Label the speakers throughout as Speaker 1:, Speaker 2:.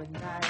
Speaker 1: overnight.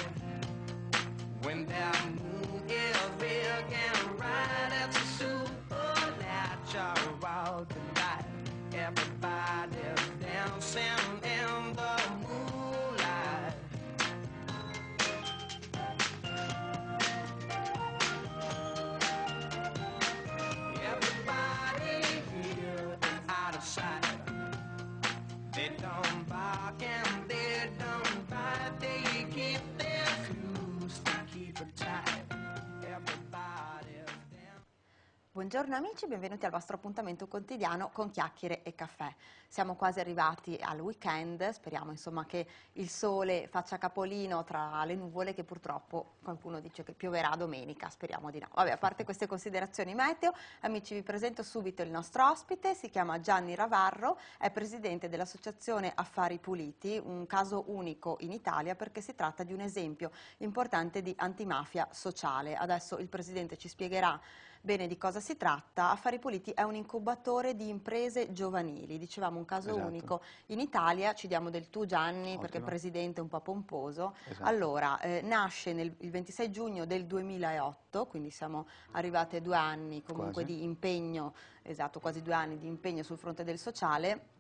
Speaker 2: Buongiorno amici, benvenuti al vostro appuntamento quotidiano con chiacchiere e caffè. Siamo quasi arrivati al weekend, speriamo insomma che il sole faccia capolino tra le nuvole che purtroppo qualcuno dice che pioverà domenica, speriamo di no. Vabbè, a parte queste considerazioni meteo, amici vi presento subito il nostro ospite, si chiama Gianni Ravarro, è presidente dell'associazione Affari Puliti, un caso unico in Italia perché si tratta di un esempio importante di antimafia sociale. Adesso il presidente ci spiegherà bene di cosa si tratta. Affari Puliti è un incubatore di imprese giovanili, dicevamo un caso
Speaker 3: Esatto.
Speaker 2: unico in Italia, ci diamo del tu Gianni perché
Speaker 3: Ottimo.
Speaker 2: presidente è un po' pomposo.
Speaker 3: Esatto.
Speaker 2: Allora, eh, nasce nel, il 26 giugno del 2008, quindi siamo arrivati a due anni comunque
Speaker 3: Quasi.
Speaker 2: di impegno, esatto, quasi due anni di impegno sul fronte del sociale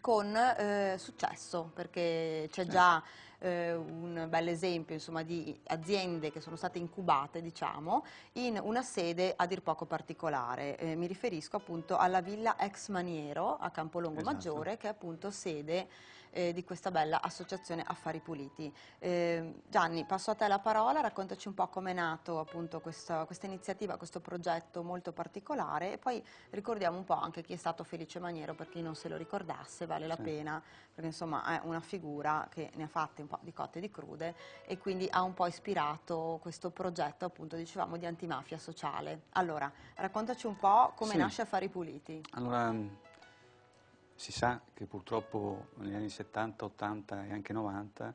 Speaker 2: con eh, successo perché c'è già eh, un bel esempio insomma, di aziende che sono state incubate diciamo, in una sede a dir poco particolare. Eh, mi riferisco appunto alla villa Ex Maniero a Campolongo
Speaker 3: Esatto.
Speaker 2: Maggiore che è appunto sede eh, di questa bella associazione Affari Puliti. Eh, Gianni, passo a te la parola, raccontaci un po' come è nato appunto questa, questa iniziativa, questo progetto molto particolare e poi ricordiamo un po' anche chi è stato Felice Maniero per chi non se lo ricordasse, vale la
Speaker 3: Sì.
Speaker 2: pena perché insomma è una figura che ne ha fatte un po' di cotte e di crude e quindi ha un po' ispirato questo progetto appunto dicevamo di antimafia sociale. Allora, raccontaci un po' come
Speaker 3: Sì.
Speaker 2: nasce Affari Puliti.
Speaker 3: Allora, si sa che purtroppo negli anni 70, 80 e anche 90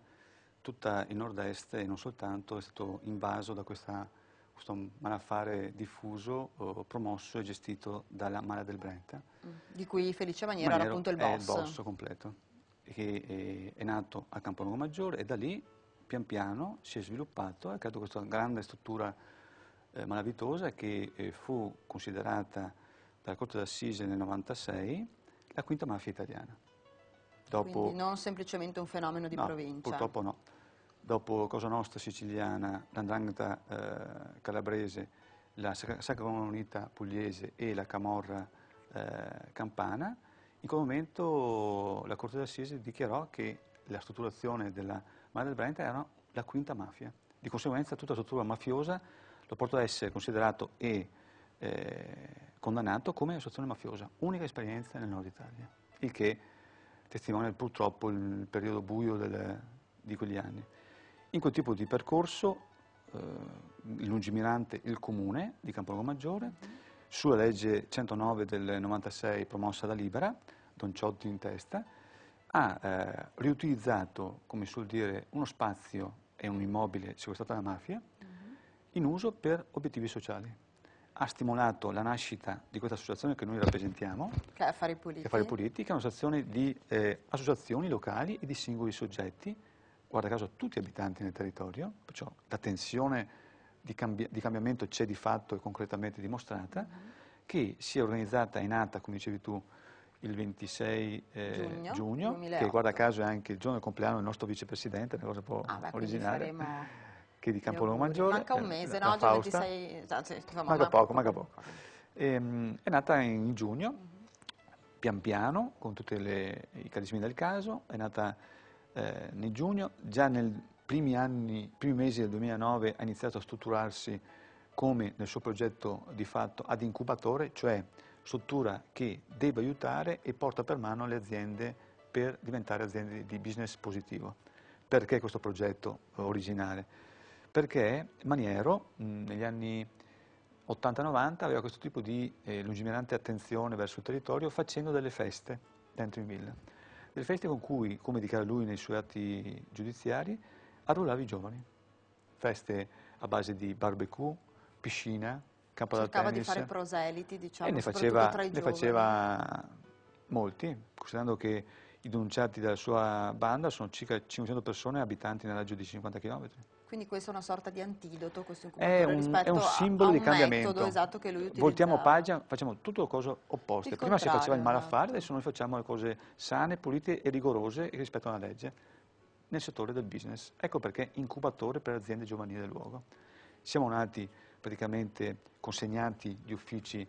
Speaker 3: tutta il nord-est e non soltanto è stato invaso da questa- questo malaffare diffuso, eh, promosso e gestito dalla Mala del Brenta.
Speaker 2: Di cui Felice Maniero, era appunto il
Speaker 3: è
Speaker 2: boss.
Speaker 3: il boss completo, che è, è nato a Campolongo Maggiore e da lì pian piano si è sviluppato e ha creato questa grande struttura eh, malavitosa che eh, fu considerata dalla Corte d'Assise nel 96 la quinta mafia italiana. Dopo,
Speaker 2: Quindi non semplicemente un fenomeno di
Speaker 3: no,
Speaker 2: provincia.
Speaker 3: purtroppo no. Dopo Cosa Nostra siciliana, l'Andrangheta eh, calabrese, la Sacra Comunità pugliese e la Camorra eh, campana, in quel momento la Corte d'Assise dichiarò che la strutturazione della Mare del Brenta era la quinta mafia. Di conseguenza tutta la struttura mafiosa lo portò ad essere considerato e eh, condannato come associazione mafiosa, unica esperienza nel nord Italia, il che testimonia purtroppo il periodo buio del- di quegli anni. In quel tipo di percorso, eh, il lungimirante il Comune di Campolongo Maggiore, sulla legge 109 del 96 promossa da Libera, Don Ciotti in testa, ha eh, riutilizzato, come suol dire, uno spazio e un immobile sequestrato dalla mafia in uso per obiettivi sociali. Ha stimolato la nascita di questa associazione che noi rappresentiamo,
Speaker 2: Che è Affari Puliti.
Speaker 3: che Affari Puliti, che è un'associazione di eh, associazioni locali e di singoli soggetti, guarda caso tutti abitanti nel territorio, perciò la tensione di, cambi- di cambiamento c'è di fatto e concretamente dimostrata,
Speaker 2: Mhm.
Speaker 3: che si è organizzata e nata, come dicevi tu, il 26 eh,
Speaker 2: Giugno,
Speaker 3: giugno,
Speaker 2: 2008.
Speaker 3: che guarda caso è anche il giorno del compleanno del nostro vicepresidente, una cosa un po'
Speaker 2: Ah, beh,
Speaker 3: originale, che di
Speaker 2: auguri.
Speaker 3: Maggiore.
Speaker 2: Manca un
Speaker 3: eh,
Speaker 2: mese, no?
Speaker 3: Fausta.
Speaker 2: 26, già, sì, insomma,
Speaker 3: Manca poco, manca poco. Ehm, è nata in giugno, pian piano, con tutti i carismi del caso, è nata eh, nel giugno, già nei primi anni, primi mesi del 2009 ha iniziato a strutturarsi come nel suo progetto di fatto ad incubatore, cioè struttura che deve aiutare e porta per mano le aziende per diventare aziende di business positivo. Perché questo progetto originale? Perché Maniero mh, negli anni 80-90 aveva questo tipo di eh, lungimirante attenzione verso il territorio facendo delle feste dentro in villa. Delle feste con cui, come dichiara lui nei suoi atti giudiziari, arruolava i giovani. Feste a base di barbecue, piscina, campo da
Speaker 2: Cercava di
Speaker 3: tennis.
Speaker 2: fare proseliti, diciamo,
Speaker 3: e ne faceva,
Speaker 2: tra i
Speaker 3: ne faceva molti, considerando che i denunciati dalla sua banda sono circa 500 persone abitanti nel raggio di 50 km.
Speaker 2: Quindi questo è una sorta di antidoto, questo
Speaker 3: È un,
Speaker 2: rispetto
Speaker 3: è un
Speaker 2: a-
Speaker 3: simbolo
Speaker 2: a
Speaker 3: di
Speaker 2: un
Speaker 3: cambiamento.
Speaker 2: metodo esatto che lui utilizzava.
Speaker 3: Voltiamo pagina, facciamo tutto le cose opposte.
Speaker 2: Il
Speaker 3: Prima si faceva il malaffare, adesso noi facciamo le cose sane, pulite e rigorose che rispettano la legge nel settore del business. Ecco perché incubatore per aziende giovanili del luogo. Siamo nati praticamente consegnati di uffici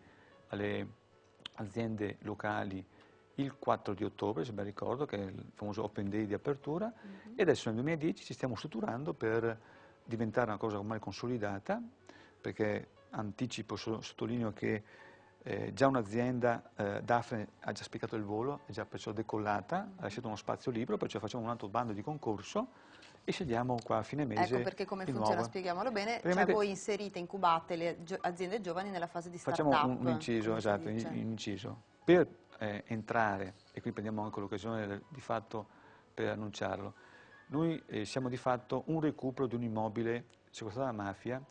Speaker 3: alle aziende locali il 4 di ottobre, se ben ricordo, che è il famoso Open Day di apertura,
Speaker 2: Mhm.
Speaker 3: e adesso nel 2010 ci stiamo strutturando per diventare una cosa ormai consolidata, perché anticipo, so- sottolineo che eh, già un'azienda, eh, Daphne, ha già spiccato il volo, è già perciò decollata, ha lasciato uno spazio libero, perciò facciamo un altro bando di concorso e scegliamo qua a fine mese
Speaker 2: Ecco perché come funziona,
Speaker 3: nuovo.
Speaker 2: spieghiamolo bene, cioè voi inserite, incubate le aziende giovani nella fase di
Speaker 3: Facciamo
Speaker 2: start-up.
Speaker 3: un, un inciso, esatto, un inciso. Per eh, entrare, e qui prendiamo anche l'occasione di fatto per annunciarlo, noi eh, siamo di fatto un recupero di un immobile sequestrato dalla mafia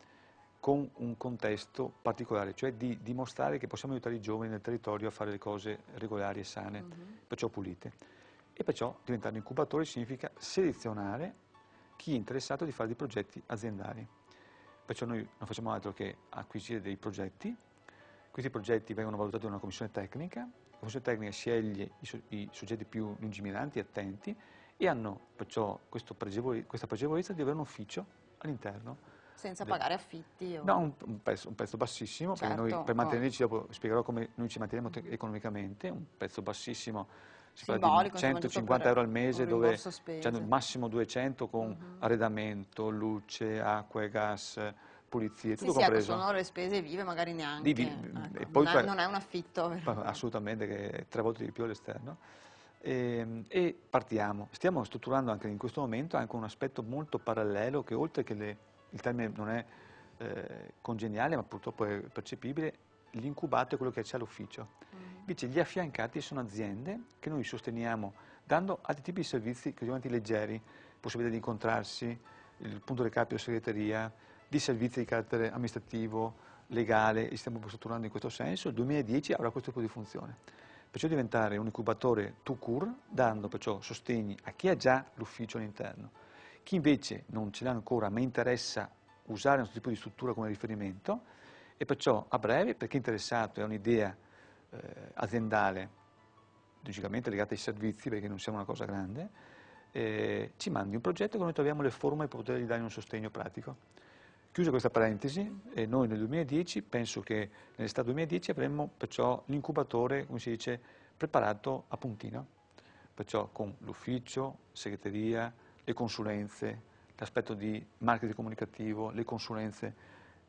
Speaker 3: con un contesto particolare, cioè di dimostrare che possiamo aiutare i giovani nel territorio a fare le cose regolari e sane,
Speaker 2: Mhm.
Speaker 3: perciò pulite. E perciò diventare un incubatore significa selezionare chi è interessato di fare dei progetti aziendali. Perciò noi non facciamo altro che acquisire dei progetti, questi progetti vengono valutati da una commissione tecnica, la commissione tecnica sceglie i, so- i soggetti più lungimiranti e attenti e hanno perciò pregevole- questa pregevolezza di avere un ufficio all'interno.
Speaker 2: Senza pagare affitti. o-
Speaker 3: No, un, un pezzo, un pezzo bassissimo, perché noi
Speaker 2: Certo,
Speaker 3: per
Speaker 2: no.
Speaker 3: mantenerci, dopo spiegherò come noi ci manteniamo te- economicamente, un pezzo bassissimo, si parla di
Speaker 2: insomma, giusto
Speaker 3: 150
Speaker 2: per
Speaker 3: euro al mese dove c'hanno il massimo 200 con
Speaker 2: Mhm.
Speaker 3: arredamento, luce, acqua e gas, pulizie,
Speaker 2: Sì,
Speaker 3: tutto
Speaker 2: sì,
Speaker 3: compreso.
Speaker 2: sono le spese vive magari neanche.
Speaker 3: Di
Speaker 2: ecco.
Speaker 3: e poi
Speaker 2: non, è, non è un affitto.
Speaker 3: Ma Assolutamente, che è tre volte di più all'esterno. E, e partiamo. Stiamo strutturando anche in questo momento anche un aspetto molto parallelo che oltre che le- il termine non è eh, congeniale ma purtroppo è percepibile, l'incubato è quello che c'è all'ufficio.
Speaker 2: Mhm.
Speaker 3: Invece gli affiancati sono aziende che noi sosteniamo dando altri tipi di servizi chiaramente leggeri, possibilità di incontrarsi, il punto recapito segreteria, di servizi di carattere amministrativo, legale, e stiamo strutturando in questo senso. Il 2010 avrà questo tipo di funzione. Perciò diventare un incubatore to cure, dando perciò sostegni a chi ha già l'ufficio all'interno. Chi invece non ce l'ha ancora ma interessa usare questo tipo di struttura come riferimento e perciò a breve, per chi è interessato e un'idea eh, aziendale, logicamente legata ai servizi perché non siamo una cosa grande, eh, ci mandi un progetto che noi troviamo le forme per potergli dare un sostegno pratico. Chiusa questa parentesi, noi nel 2010, penso che nell'estate 2010 avremmo perciò l'incubatore, come si dice, preparato a puntino, perciò con l'ufficio, segreteria, le consulenze, l'aspetto di marketing comunicativo, le consulenze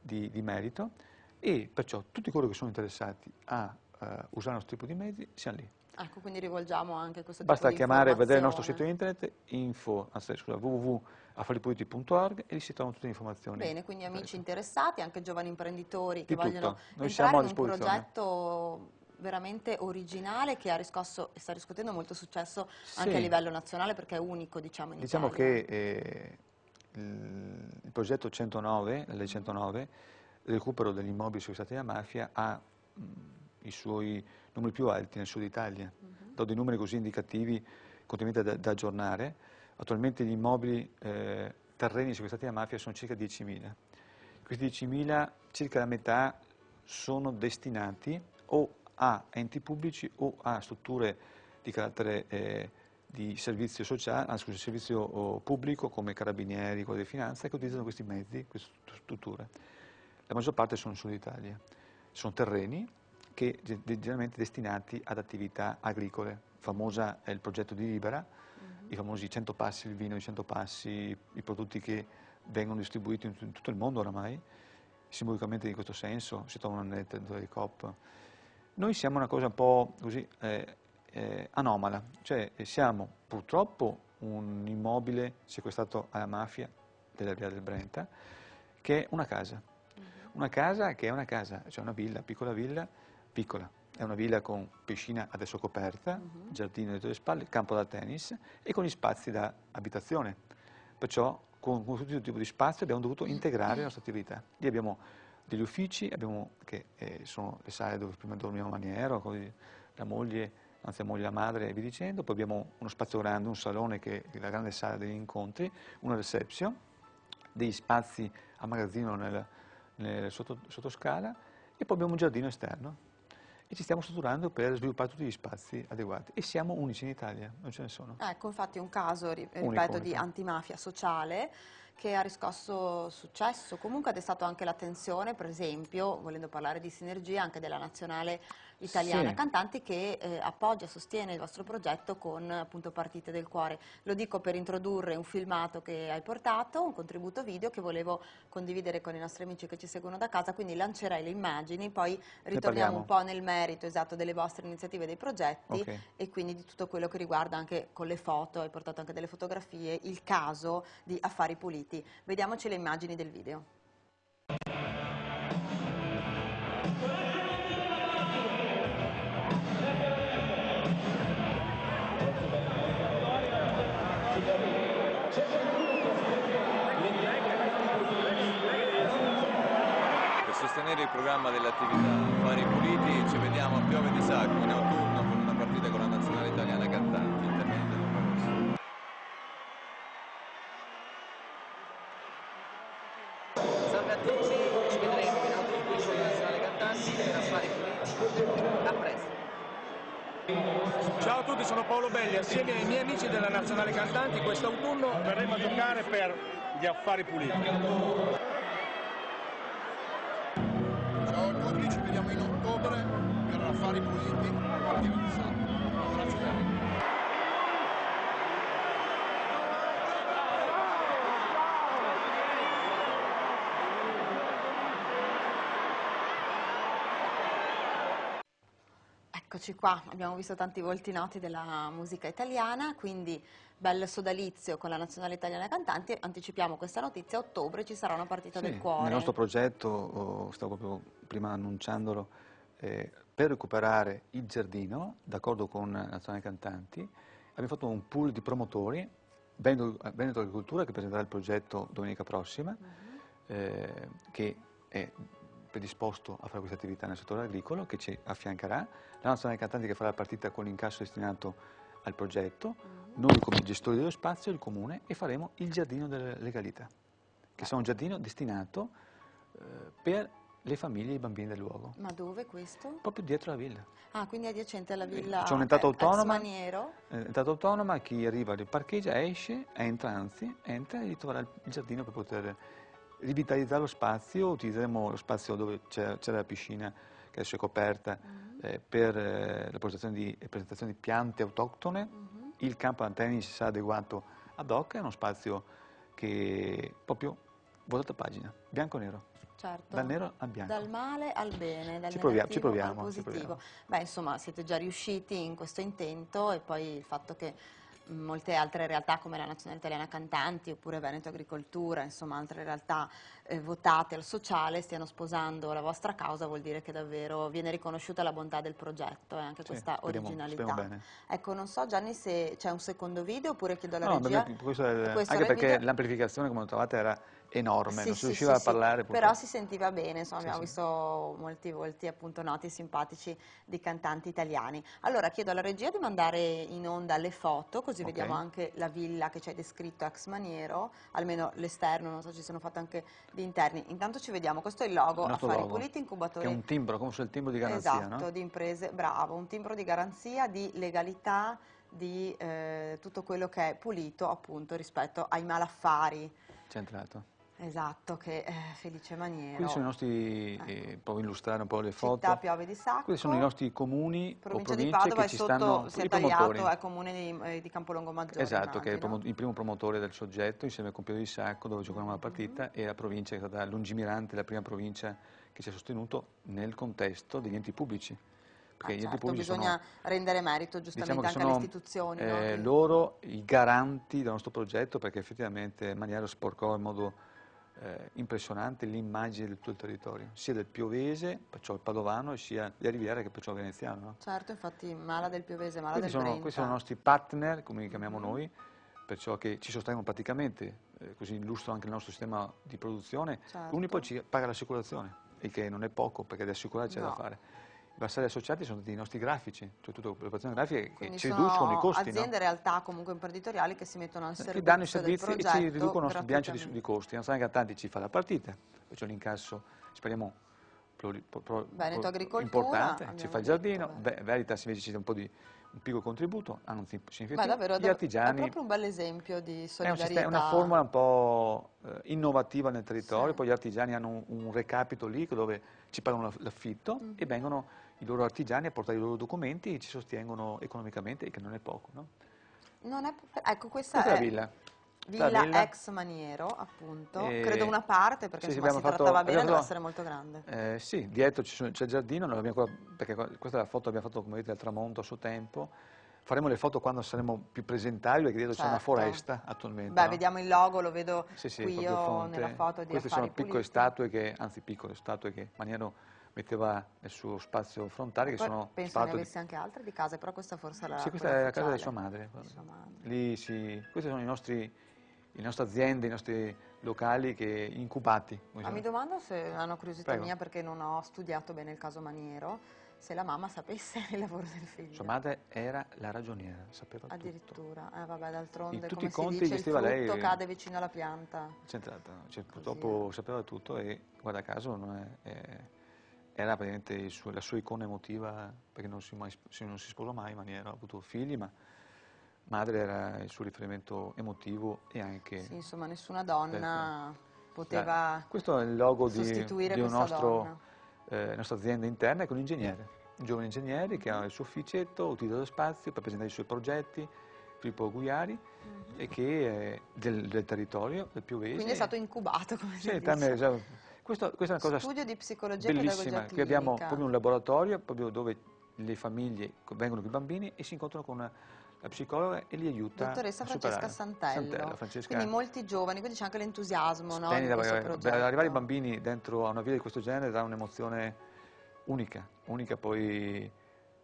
Speaker 3: di, di merito e perciò tutti coloro che sono interessati a eh, usare il nostro tipo di mezzi siano lì.
Speaker 2: Ecco, quindi rivolgiamo anche questo
Speaker 3: Basta
Speaker 2: tipo di
Speaker 3: chiamare e vedere il nostro sito internet info, anzi, scusa, www.affaripoliti.org e lì si trovano tutte le informazioni.
Speaker 2: Bene, quindi amici interessati, anche giovani imprenditori che
Speaker 3: Di
Speaker 2: vogliono
Speaker 3: Noi siamo
Speaker 2: entrare in un progetto veramente originale che ha riscosso e sta riscuotendo molto successo anche
Speaker 3: Sì.
Speaker 2: a livello nazionale perché è unico diciamo in
Speaker 3: Diciamo
Speaker 2: Italia.
Speaker 3: che eh, il, il progetto 109, la legge 109, il recupero degli immobili sequestrati dalla mafia ha mh, i suoi numeri più alti nel sud Italia.
Speaker 2: Mhm.
Speaker 3: Do dei numeri così indicativi continuamente da, da aggiornare. Attualmente gli immobili eh, terreni sequestrati dalla mafia sono circa 10.000. Questi 10.000, circa la metà, sono destinati o a enti pubblici o a strutture di carattere eh, di servizio sociale, ah, scusi, servizio oh, pubblico come carabinieri, Guardia di Finanza, che utilizzano questi mezzi, queste strutture. La maggior parte sono in Sud Italia. Sono terreni che generalmente destinati ad attività agricole. Famosa è il progetto di Libera,
Speaker 2: Mhm.
Speaker 3: i famosi 100 passi, il vino di 100 passi, i prodotti che vengono distribuiti in, tutto il mondo oramai, simbolicamente in questo senso, si trovano nelle dei COP. Noi siamo una cosa un po' così eh, eh, anomala, cioè eh, siamo purtroppo un immobile sequestrato alla mafia della via del Brenta, che è una casa.
Speaker 2: Mhm.
Speaker 3: Una casa che è una casa, cioè una villa, piccola villa, piccola. È una villa con piscina adesso coperta,
Speaker 2: Mhm.
Speaker 3: giardino dietro le spalle, campo da tennis e con gli spazi da abitazione. Perciò con, con tutto tipo di spazio abbiamo dovuto integrare la nostra attività. Lì abbiamo degli uffici, abbiamo, che eh, sono le sale dove prima dormiva Maniero, così, la moglie, anzi la moglie e la madre e via dicendo, poi abbiamo uno spazio grande, un salone che è la grande sala degli incontri, una reception, degli spazi a magazzino nel, nel sotto, sottoscala e poi abbiamo un giardino esterno e ci stiamo strutturando per sviluppare tutti gli spazi adeguati e siamo unici in Italia, non ce ne sono.
Speaker 2: Ecco, infatti un caso, ri-
Speaker 3: Unico,
Speaker 2: ripeto, di
Speaker 3: unico.
Speaker 2: antimafia sociale che ha riscosso successo, comunque ha destato anche l'attenzione, per esempio, volendo parlare di sinergia, anche della nazionale italiana
Speaker 3: Sì.
Speaker 2: cantanti che eh, appoggia, sostiene il vostro progetto con appunto Partite del Cuore. Lo dico per introdurre un filmato che hai portato, un contributo video che volevo condividere con i nostri amici che ci seguono da casa, quindi lancerei le immagini, poi ritorniamo un po' nel merito esatto delle vostre iniziative, dei progetti
Speaker 3: Ok.
Speaker 2: e quindi di tutto quello che riguarda anche con le foto, hai portato anche delle fotografie, il caso di Affari Puliti. Vediamoci le immagini del video.
Speaker 4: Il programma dell'attività Fari Puliti ci vediamo a Piove di Sacco in autunno con una partita con la nazionale italiana cantanti in termini del
Speaker 5: Salve a tutti, ci vedremo in autunno con la nazionale cantanti per affari puliti. A presto.
Speaker 6: Ciao a tutti, sono Paolo Belli, assieme ai miei amici della Nazionale Cantanti quest'autunno verremo a giocare per gli affari puliti.
Speaker 7: In ottobre per Affari Puliti a Pieve di Sacco. Un abbraccio caro.
Speaker 2: Eccoci qua, abbiamo visto tanti volti noti della musica italiana, quindi bel sodalizio con la nazionale italiana cantanti. Anticipiamo questa notizia, a ottobre ci sarà una partita
Speaker 3: Sì,
Speaker 2: del cuore.
Speaker 3: Nel nostro progetto, oh, stavo proprio prima annunciandolo, eh, per recuperare il giardino, d'accordo con la Nazionale Cantanti, abbiamo fatto un pool di promotori, Veneto, Veneto Agricoltura che presenterà il progetto domenica prossima, eh, che è predisposto a fare questa attività nel settore agricolo, che ci affiancherà, la Nazionale Cantanti che farà la partita con l'incasso destinato al progetto, noi come gestori dello spazio, il comune, e faremo il giardino della legalità, che sarà un giardino destinato eh, per le famiglie e i bambini del luogo,
Speaker 2: Ma dove questo?
Speaker 3: proprio dietro la villa.
Speaker 2: Ah, quindi adiacente alla villa
Speaker 3: C'è un'entrata
Speaker 2: eh,
Speaker 3: autonoma.
Speaker 2: ex Maniero.
Speaker 3: È entrata autonoma, chi arriva li parcheggia, esce, entra anzi, entra e troverà il giardino per poter rivitalizzare lo spazio, utilizzeremo lo spazio dove c'è, la piscina che adesso è coperta eh, per eh, la presentazione di, presentazione di piante autoctone, il campo da tennis sarà adeguato ad hoc, è uno spazio che proprio volta pagina, bianco e nero,
Speaker 2: Certo.
Speaker 3: dal nero al bianco.
Speaker 2: Dal male al bene, dal
Speaker 3: Ci proviamo- ci proviamo,
Speaker 2: al
Speaker 3: ci
Speaker 2: positivo.
Speaker 3: proviamo.
Speaker 2: Beh, insomma, siete già riusciti in questo intento e poi il fatto che molte altre realtà come la Nazionale Italiana Cantanti oppure Veneto Agricoltura, insomma altre realtà eh, votate al sociale stiano sposando la vostra causa vuol dire che davvero viene riconosciuta la bontà del progetto e anche
Speaker 3: Sì,
Speaker 2: questa
Speaker 3: speriamo-
Speaker 2: originalità.
Speaker 3: speriamo.
Speaker 2: Ecco, non so Gianni se c'è un secondo video oppure chiedo alla
Speaker 3: No,
Speaker 2: regia.
Speaker 3: perché questo è-
Speaker 2: Questo
Speaker 3: anche perché l'amplificazione, come lo trovate, era enorme,
Speaker 2: Sì,
Speaker 3: non si
Speaker 2: sì,
Speaker 3: riusciva
Speaker 2: sì,
Speaker 3: a parlare.
Speaker 2: però si sentiva bene, insomma, abbiamo visto molti volti appunto noti e simpatici di cantanti italiani. Allora chiedo alla regia di mandare in onda le foto, così
Speaker 3: Ok.
Speaker 2: vediamo anche la villa che ci hai descritto ex maniero, almeno l'esterno, non so, ci sono fatte anche gli interni. Intanto ci vediamo, questo è il logo
Speaker 3: Il
Speaker 2: Affari
Speaker 3: logo,
Speaker 2: Puliti,
Speaker 3: Che
Speaker 2: incubatore
Speaker 3: è un timbro, come se il timbro di garanzia,
Speaker 2: esatto,
Speaker 3: no?
Speaker 2: di imprese, bravo, un timbro di garanzia, di legalità, di eh, tutto quello che è pulito appunto rispetto ai malaffari.
Speaker 3: Centrato.
Speaker 2: Esatto, che eh, Felice Maniero.
Speaker 3: Questi sono i nostri,
Speaker 2: Ecco.
Speaker 3: eh, provo a illustrare un po' le
Speaker 2: Città
Speaker 3: foto.
Speaker 2: Piove di Sacco.
Speaker 3: Questi sono i nostri comuni
Speaker 2: provincia
Speaker 3: o
Speaker 2: di
Speaker 3: province
Speaker 2: Padova
Speaker 3: che ci
Speaker 2: sotto
Speaker 3: stanno,
Speaker 2: si è tagliato al comune di, eh, di Campolongo Maggiore.
Speaker 3: Esatto, che è il, il primo promotore del soggetto insieme al Compione di Sacco dove giochiamo la partita e la provincia che è stata lungimirante, la prima provincia che ci ha sostenuto nel contesto degli enti pubblici. Perché
Speaker 2: Ah, certo, bisogna
Speaker 3: sono,
Speaker 2: rendere merito giustamente
Speaker 3: diciamo che
Speaker 2: anche
Speaker 3: sono
Speaker 2: alle istituzioni. no?
Speaker 3: eh,
Speaker 2: Che-
Speaker 3: loro i garanti del nostro progetto perché effettivamente Maniero sporcò in modo eh, impressionante l'immagine di tutto il territorio, sia del piovese, perciò il padovano, sia della Riviera che perciò veneziano. no?
Speaker 2: Certo, infatti Mala del Piovese, Mala
Speaker 3: Questi
Speaker 2: del
Speaker 3: sono, questi sono i nostri partner, come li chiamiamo noi, perciò che ci sostengono praticamente, eh, così illustro anche il nostro sistema di produzione.
Speaker 2: Certo.
Speaker 3: L'Unipo ci paga l'assicurazione, il che non è poco perché di assicurare c'è da
Speaker 2: No.
Speaker 3: fare. I bersagli associati sono dei nostri grafici, cioè tutte le operazioni grafiche che ci riducono i costi, no?
Speaker 2: aziende in realtà comunque imprenditoriali che si mettono al
Speaker 3: che
Speaker 2: servizio
Speaker 3: danno i servizi e ci riducono il bilancio di, di costi. La Nazionale Cantanti ci fa la partita, poi c'è un incasso, speriamo, pro- pro-
Speaker 2: Veneto
Speaker 3: pro- importante, ci fa il
Speaker 2: detto,
Speaker 3: giardino. Ve- Veritas invece ci dà un po' di un piccolo contributo, anzi
Speaker 2: Beh,
Speaker 3: significativo.
Speaker 2: davvero,
Speaker 3: Gli artigiani
Speaker 2: è proprio un bel esempio di
Speaker 3: è, un
Speaker 2: solidarietà.
Speaker 3: una formula un po' eh, innovativa nel territorio,
Speaker 2: Sì.
Speaker 3: poi gli artigiani hanno un, un recapito lì dove ci pagano l'aff- l'affitto
Speaker 2: Mhm.
Speaker 3: e vengono i loro artigiani a portare i loro documenti e ci sostengono economicamente, e che non è poco. No?
Speaker 2: Non è- ecco, questa,
Speaker 3: Questa è la villa.
Speaker 2: Villa,
Speaker 3: La villa.
Speaker 2: ex Maniero, appunto.
Speaker 3: E-
Speaker 2: Credo una parte, perché
Speaker 3: Sì,
Speaker 2: insomma, si
Speaker 3: fatto-
Speaker 2: trattava bene, deve essere molto grande.
Speaker 3: Eh, sì, dietro c'è il giardino, non ancora- perché questa è la foto che abbiamo fatto come vedete al tramonto a suo tempo. Faremo le foto quando saremo più presentabili, perché dietro c'è una
Speaker 2: Certo.
Speaker 3: foresta attualmente.
Speaker 2: Beh,
Speaker 3: no?
Speaker 2: vediamo il logo, lo vedo
Speaker 3: Sì, sì,
Speaker 2: qui io nella foto di
Speaker 3: Queste sono piccole
Speaker 2: Puliti.
Speaker 3: statue che, anzi piccole statue che Maniero metteva nel suo spazio frontale, che
Speaker 2: Poi
Speaker 3: sono
Speaker 2: penso ne
Speaker 3: statue di-
Speaker 2: anche altre di case, però questa forse la
Speaker 3: Sì, questa è la casa di sua madre.
Speaker 2: Sua madre.
Speaker 3: Lì si, queste sono i nostri, le nostre aziende, i nostri locali che incubati.
Speaker 2: Ma
Speaker 3: si
Speaker 2: mi domando se è una curiosità
Speaker 3: Prego.
Speaker 2: mia, perché non ho studiato bene il caso Maniero, se la mamma sapesse il lavoro del figlio.
Speaker 3: Sua madre era la ragioniera, sapeva tutto.
Speaker 2: Addirittura, eh, vabbè, d'altronde,
Speaker 3: tutti
Speaker 2: come
Speaker 3: i
Speaker 2: si
Speaker 3: conti
Speaker 2: dice, il
Speaker 3: lei-
Speaker 2: cade vicino alla pianta.
Speaker 3: Centrata, cioè, purtroppo sapeva tutto e guarda caso non è- è- era praticamente suo- la sua icona emotiva perché non si, mai, non si sposò mai in maniera, ha avuto figli, ma madre era il suo riferimento emotivo e anche...
Speaker 2: Sì, insomma, nessuna donna
Speaker 3: Certo.
Speaker 2: poteva
Speaker 3: Questo è il logo di, di nostro, eh, nostra azienda interna con un ingegnere, un giovane ingegnere che ha il suo ufficetto, utilizza lo spazio per presentare i suoi progetti, Filippo Guiari, e che è del, del territorio, del Piovese.
Speaker 2: Quindi è stato incubato, come
Speaker 3: Sì,
Speaker 2: si dice.
Speaker 3: esatto. Questo- questa è una cosa
Speaker 2: Studio di psicologia
Speaker 3: bellissima. Qui abbiamo proprio un laboratorio proprio dove le famiglie vengono con i bambini e si incontrano con una- la psicologa e li aiuta
Speaker 2: Dottoressa Francesca
Speaker 3: superare.
Speaker 2: Santello.
Speaker 3: Francesca.
Speaker 2: Quindi molti giovani, quindi c'è anche l'entusiasmo no, di
Speaker 3: Splendida, per arrivare i bambini dentro a una via di questo genere dà un'emozione unica, unica poi,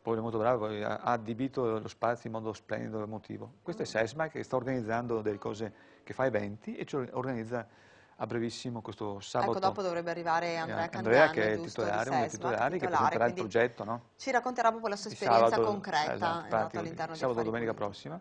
Speaker 3: poi è molto bravo, ha adibito lo spazio in modo splendido e emotivo. Questo
Speaker 2: Mm.
Speaker 3: è Sesma che sta organizzando delle cose, che fa eventi e ci organizza a brevissimo questo sabato.
Speaker 2: Ecco, dopo dovrebbe arrivare Andrea
Speaker 3: Eh,
Speaker 2: Candiani,
Speaker 3: che è titolare, uno dei titolari, che presenterà il progetto, no?
Speaker 2: Ci racconterà proprio la sua esperienza
Speaker 3: sabato-
Speaker 2: concreta
Speaker 3: esatto, pratica,
Speaker 2: all'interno
Speaker 3: sabato
Speaker 2: Affari
Speaker 3: domenica prossima,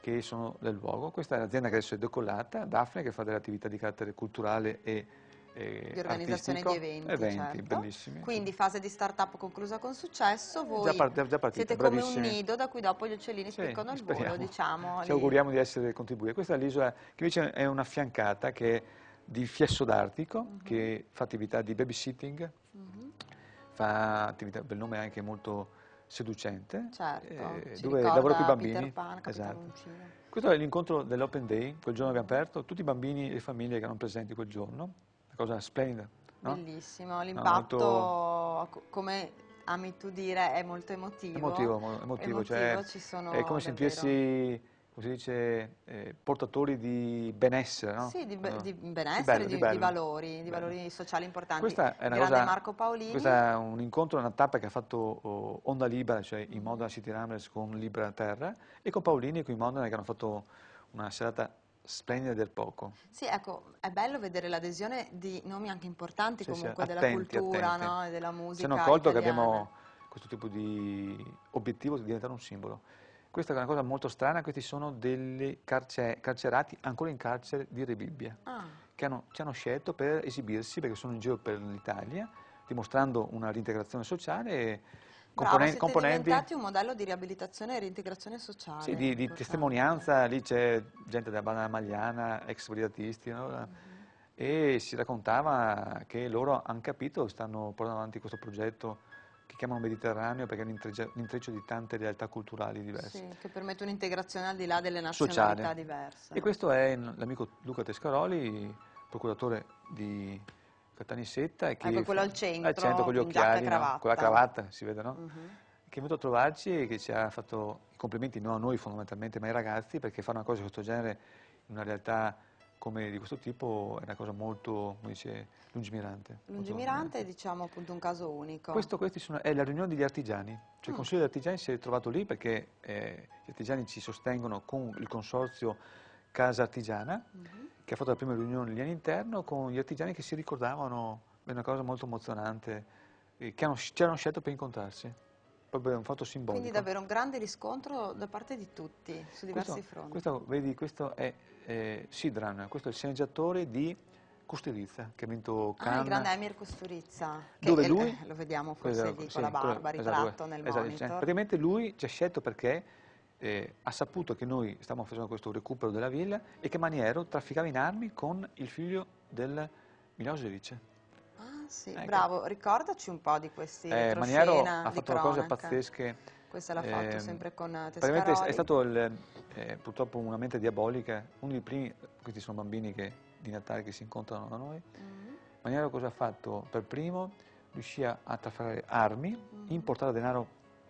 Speaker 3: che sono del luogo. Questa è l'azienda che adesso è decollata, Daphne, che fa delle attività di carattere culturale e, e
Speaker 2: Di organizzazione di eventi,
Speaker 3: eventi
Speaker 2: certo. Quindi fase di start-up conclusa con successo, voi
Speaker 3: Già part- già partita,
Speaker 2: siete come un
Speaker 3: bravissimi.
Speaker 2: nido da cui dopo gli uccellini
Speaker 3: Sì,
Speaker 2: spiccano il
Speaker 3: speriamo.
Speaker 2: volo, diciamo.
Speaker 3: Ci
Speaker 2: lì.
Speaker 3: auguriamo di essere contribuiti. Questa è l'isola che invece è una fiancata che di Fiesso d'Artico,
Speaker 2: Mhm.
Speaker 3: che fa attività di babysitting,
Speaker 2: Mhm.
Speaker 3: fa attività, bel nome anche molto seducente,
Speaker 2: Certo,
Speaker 3: eh, dove lavoro con i bambini.
Speaker 2: Pan,
Speaker 3: Esatto. Questo è l'incontro dell'Open Day, quel giorno abbiamo aperto, tutti i bambini e le famiglie che erano presenti quel giorno, una cosa splendida. no?
Speaker 2: Bellissimo, l'impatto, co- come ami tu dire, è molto emotivo.
Speaker 3: Emotivo, mo- emotivo, cioè
Speaker 2: Emotivo, ci sono
Speaker 3: è come
Speaker 2: davvero-
Speaker 3: sentirsi, come si dice, eh, portatori di benessere, no?
Speaker 2: Sì, di, be-
Speaker 3: No.
Speaker 2: di benessere,
Speaker 3: bello,
Speaker 2: di,
Speaker 3: di
Speaker 2: di valori, di valori sociali importanti.
Speaker 3: Questa è una
Speaker 2: Grande
Speaker 3: cosa,
Speaker 2: Marco Paolini.
Speaker 3: questo è un incontro, una tappa che ha fatto oh, Onda Libera, cioè in Modena City Ramblers con Libera Terra e con Paolini qui in Modena che hanno fatto una serata splendida del poco.
Speaker 2: Sì, ecco, è bello vedere l'adesione di nomi anche importanti
Speaker 3: Sì, sì,
Speaker 2: comunque della
Speaker 3: attenti,
Speaker 2: cultura
Speaker 3: attenti.
Speaker 2: no? e della
Speaker 3: Si
Speaker 2: musica
Speaker 3: hanno colto che
Speaker 2: italiana.
Speaker 3: abbiamo questo tipo di obiettivo di diventare un simbolo. Questa è una cosa molto strana, questi sono dei carcerati ancora in carcere di Rebibbia.
Speaker 2: Ah,
Speaker 3: che hanno- ci hanno scelto per esibirsi perché sono in giro per l'Italia, dimostrando una reintegrazione sociale e
Speaker 2: bravo,
Speaker 3: componen- componenti
Speaker 2: diventati un modello di riabilitazione e reintegrazione sociale.
Speaker 3: sì, di, di testimonianza, lì c'è gente della Banda Magliana, ex brigatisti, no?
Speaker 2: Mhm.
Speaker 3: e si raccontava che loro hanno capito, stanno portando avanti questo progetto che chiamano Mediterraneo perché è un intreccio, un intreccio di tante realtà culturali diverse.
Speaker 2: Sì, che permette un'integrazione al di là delle nazionalità
Speaker 3: Sociale.
Speaker 2: diverse.
Speaker 3: E questo è l'amico Luca Tescaroli, procuratore di Catanissetta. E che
Speaker 2: Ecco, quello al
Speaker 3: al
Speaker 2: centro,
Speaker 3: centro con gli occhiali, no? con la cravatta, si vede, no?
Speaker 2: Mhm.
Speaker 3: Che è venuto a trovarci e che ci ha fatto i complimenti, non a noi fondamentalmente, ma ai ragazzi, perché fare una cosa di questo genere in una realtà come di questo tipo è una cosa molto, come dice, lungimirante.
Speaker 2: Lungimirante è diciamo appunto un caso unico.
Speaker 3: questo, sono- è la riunione degli artigiani, cioè il
Speaker 2: Mm.
Speaker 3: Consiglio degli artigiani si è trovato lì perché eh, gli artigiani ci sostengono con il consorzio Casa Artigiana,
Speaker 2: Mhm.
Speaker 3: che ha fatto la prima riunione lì all'interno con gli artigiani che si ricordavano, è una cosa molto emozionante, eh, che hanno, ci hanno scelto per incontrarsi. Proprio è un fatto simbolico.
Speaker 2: Quindi davvero un grande riscontro da parte di tutti, su diversi
Speaker 3: questo,
Speaker 2: fronti.
Speaker 3: Questo, vedi, questo è eh, Sidran, questo è il sceneggiatore di Kusturica, che ha vinto
Speaker 2: Ah,
Speaker 3: Cannes.
Speaker 2: il grande Emir Kusturica, che
Speaker 3: Dove
Speaker 2: è-
Speaker 3: lui-
Speaker 2: lo vediamo forse
Speaker 3: Esatto,
Speaker 2: lì
Speaker 3: sì,
Speaker 2: con la
Speaker 3: quello-
Speaker 2: barba,
Speaker 3: esatto,
Speaker 2: ritratto nel
Speaker 3: esatto,
Speaker 2: monitor.
Speaker 3: cioè, praticamente lui ci ha scelto perché eh, ha saputo che noi stavamo facendo questo recupero della villa e che Maniero trafficava in armi con il figlio del Milosevic.
Speaker 2: Sì,
Speaker 3: Ecco.
Speaker 2: bravo, ricordaci un po' di questi
Speaker 3: Eh, Maniero ha fatto cose pazzesche.
Speaker 2: Questa l'ha fatto
Speaker 3: ehm,
Speaker 2: sempre con eh,
Speaker 3: Praticamente è-
Speaker 2: Tescaroli.
Speaker 3: è stato il, eh, purtroppo una mente diabolica, uno dei primi, questi sono bambini che, di Natale che si incontrano da noi.
Speaker 2: Mm,
Speaker 3: Maniero cosa ha fatto? Per primo riuscì a trafficare armi,
Speaker 2: Mhm.
Speaker 3: importare denaro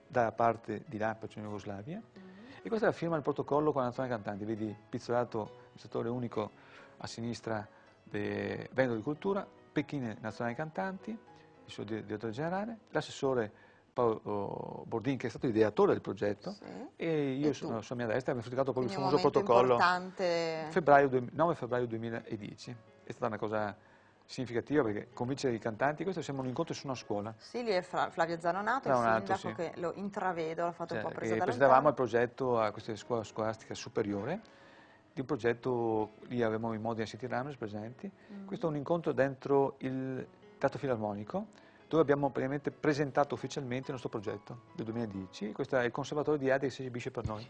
Speaker 3: da parte di là, perciò in Jugoslavia,
Speaker 2: mm.
Speaker 3: e questa è la firma del protocollo con la nazionale cantanti. Vedi, Pizzolato, amministratore unico a sinistra Veneto di Cultura, Pechine nazionale cantanti, il suo di- direttore generale, l'assessore Paolo oh, Bordin che è stato ideatore del progetto
Speaker 2: Sì.
Speaker 3: e io
Speaker 2: E
Speaker 3: sono
Speaker 2: tu?
Speaker 3: sulla mia destra abbiamo proprio
Speaker 2: Quindi
Speaker 3: il famoso protocollo
Speaker 2: importante.
Speaker 3: febbraio, due- 9 febbraio 2010. È stata una cosa significativa perché convincere i cantanti, questo sembra un incontro su una scuola.
Speaker 2: Sì, lì è Fra- Flavio Zanonato,
Speaker 3: Zanonato,
Speaker 2: il sindaco
Speaker 3: sì.
Speaker 2: che lo intravedo, l'ha fatto
Speaker 3: Cioè,
Speaker 2: un po' presa da
Speaker 3: presentavamo il progetto a questa scuola scolastica superiore, di un progetto, lì avevamo i Modena City Runners presenti,
Speaker 2: Mm.
Speaker 3: questo è un incontro dentro il Teatro Filarmonico, dove abbiamo praticamente presentato ufficialmente il nostro progetto del 2010, questo è il conservatorio di arte che si esibisce per noi,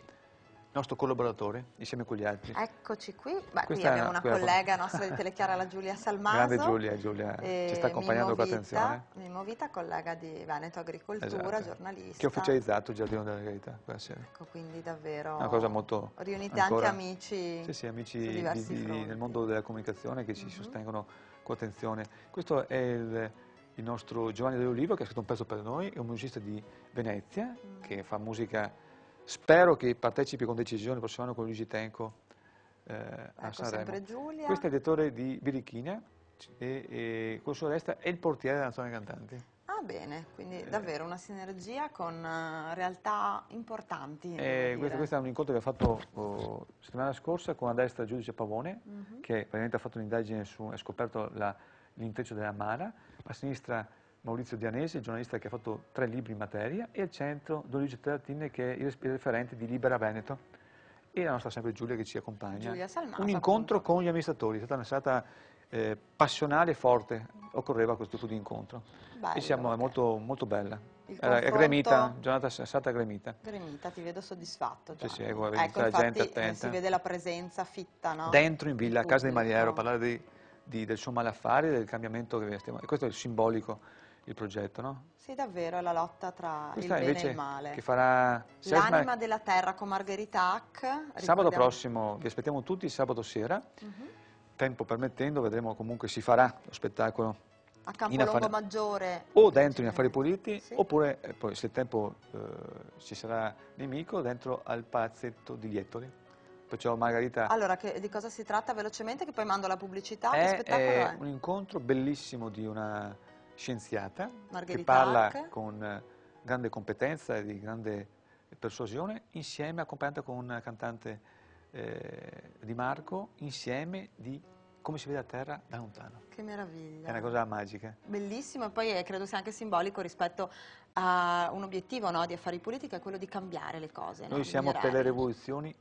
Speaker 3: nostro collaboratore, insieme con gli altri.
Speaker 2: Eccoci qui, Beh, qui abbiamo
Speaker 3: una-
Speaker 2: collega nostra di Telechiara, la Giulia Salmaso.
Speaker 3: Grande Giulia, Giulia ci sta accompagnando con
Speaker 2: Mimmo Vita-
Speaker 3: attenzione.
Speaker 2: Mimmo Vita, collega di Veneto Agricoltura,
Speaker 3: Esatto.
Speaker 2: giornalista.
Speaker 3: Che ha ufficializzato il Giardino della Carità quella sera.
Speaker 2: Ecco, quindi davvero
Speaker 3: Una cosa molto...
Speaker 2: riunite
Speaker 3: ancora-
Speaker 2: anche amici,
Speaker 3: Sì, sì, amici di- di-
Speaker 2: fronti.
Speaker 3: nel mondo della comunicazione che ci
Speaker 2: Mhm.
Speaker 3: sostengono con attenzione. Questo è il, il nostro Giovanni Dell'Olivo che ha scritto un pezzo per noi, è un musicista di Venezia
Speaker 2: Mm.
Speaker 3: che fa musica, spero che partecipi con decisione il prossimo anno con Luigi Tenco eh, a
Speaker 2: Ecco,
Speaker 3: Sanremo.
Speaker 2: Giulia.
Speaker 3: Questo è il direttore di Birichina e, e con sua resta è il portiere della Nazionale Cantanti.
Speaker 2: Ah bene, quindi
Speaker 3: Eh.
Speaker 2: davvero una sinergia con eh, realtà importanti.
Speaker 3: Eh, questo, questo è un incontro che ho fatto oh, settimana scorsa con a destra il giudice Pavone,
Speaker 2: Mhm.
Speaker 3: che praticamente ha fatto un'indagine su, ha scoperto l'intreccio della Mara, a sinistra Maurizio Dianesi, il giornalista che ha fatto tre libri in materia, e al centro Don Luigi Terratine, che è il referente di Libera Veneto. E la nostra sempre Giulia che ci accompagna.
Speaker 2: Giulia Salmaso,
Speaker 3: un incontro
Speaker 2: appunto.
Speaker 3: con gli amministratori, è stata una serata eh, passionale e forte, occorreva questo tipo di incontro.
Speaker 2: Bello,
Speaker 3: e siamo, è molto, molto bella. Era- è
Speaker 2: confronto-
Speaker 3: gremita, giornata è stata gremita.
Speaker 2: Gremita, ti vedo soddisfatto.
Speaker 3: Sì,
Speaker 2: Gianni.
Speaker 3: sì, guarda,
Speaker 2: ecco,
Speaker 3: la gente
Speaker 2: eh,
Speaker 3: attenta.
Speaker 2: si vede la presenza fitta, no?
Speaker 3: dentro in villa, a casa di. Maniero, parlare di- di- del suo malaffare, del cambiamento che stiamo... e questo è il simbolico, il progetto, no?
Speaker 2: Sì, davvero, è la lotta tra
Speaker 3: Questa
Speaker 2: il bene e il male.
Speaker 3: che farà
Speaker 2: L'anima della terra con Margherita Hack.
Speaker 3: sabato
Speaker 2: ricordiamo-
Speaker 3: prossimo, vi aspettiamo tutti sabato sera,
Speaker 2: Mhm.
Speaker 3: tempo permettendo, vedremo comunque si farà lo spettacolo
Speaker 2: A Campolongo
Speaker 3: affari-
Speaker 2: Maggiore.
Speaker 3: o dentro in Affari Puliti,
Speaker 2: Sì.
Speaker 3: oppure eh, poi se il tempo eh, ci sarà nemico, dentro al palazzetto di Liettoli. Perciò Margherita
Speaker 2: Allora, che- di cosa si tratta velocemente? Che poi mando la pubblicità. che
Speaker 3: è,
Speaker 2: spettacolo
Speaker 3: è
Speaker 2: è?
Speaker 3: un incontro bellissimo di una scienziata che
Speaker 2: Margherita
Speaker 3: parla
Speaker 2: Hack.
Speaker 3: con eh, grande competenza e di grande persuasione, insieme accompagnata con una cantante eh, di Marco, insieme di come si vede la terra da lontano.
Speaker 2: Che meraviglia.
Speaker 3: È una cosa magica.
Speaker 2: Bellissimo e poi eh, credo sia anche simbolico rispetto a un obiettivo no, di affari politici, che è quello di cambiare le cose. no,
Speaker 3: Noi siamo per le rivoluzioni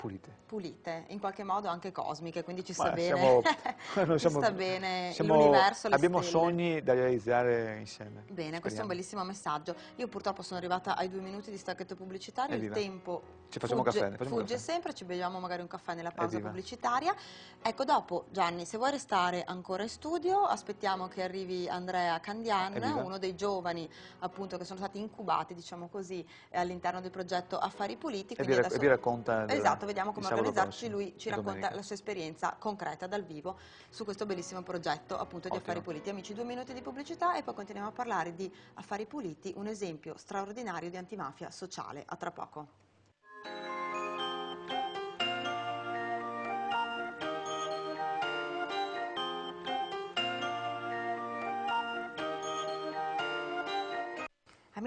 Speaker 3: pulite.
Speaker 2: pulite, in qualche modo anche cosmiche, quindi ci sta
Speaker 3: Ma
Speaker 2: bene,
Speaker 3: siamo-
Speaker 2: ci
Speaker 3: siamo-
Speaker 2: sta bene
Speaker 3: siamo-
Speaker 2: l'universo, le
Speaker 3: Abbiamo
Speaker 2: stelle.
Speaker 3: sogni da realizzare insieme.
Speaker 2: Bene, questo è un
Speaker 3: speriamo.
Speaker 2: bellissimo messaggio. Io purtroppo sono arrivata ai due minuti di stacchetto pubblicitario, il
Speaker 3: Evviva.
Speaker 2: tempo
Speaker 3: Ci facciamo
Speaker 2: fugge,
Speaker 3: caffè, facciamo
Speaker 2: fugge
Speaker 3: caffè.
Speaker 2: sempre, ci beviamo magari un caffè nella pausa
Speaker 3: Evviva.
Speaker 2: pubblicitaria. Ecco, dopo Gianni, se vuoi restare ancora in studio, aspettiamo che arrivi Andrea Candian,
Speaker 3: Evviva.
Speaker 2: uno dei giovani appunto che sono stati incubati, diciamo così, all'interno del progetto Affari Puliti.
Speaker 3: E vi, racconta
Speaker 2: Esatto, vediamo
Speaker 3: di
Speaker 2: come organizzarci.
Speaker 3: prossimo,
Speaker 2: Lui ci racconta
Speaker 3: domenica.
Speaker 2: la sua esperienza concreta dal vivo su questo bellissimo progetto appunto di
Speaker 3: Ottimo.
Speaker 2: Affari Puliti. Amici, due minuti di pubblicità e poi continuiamo a parlare di Affari Puliti, un esempio straordinario di antimafia sociale. A tra poco.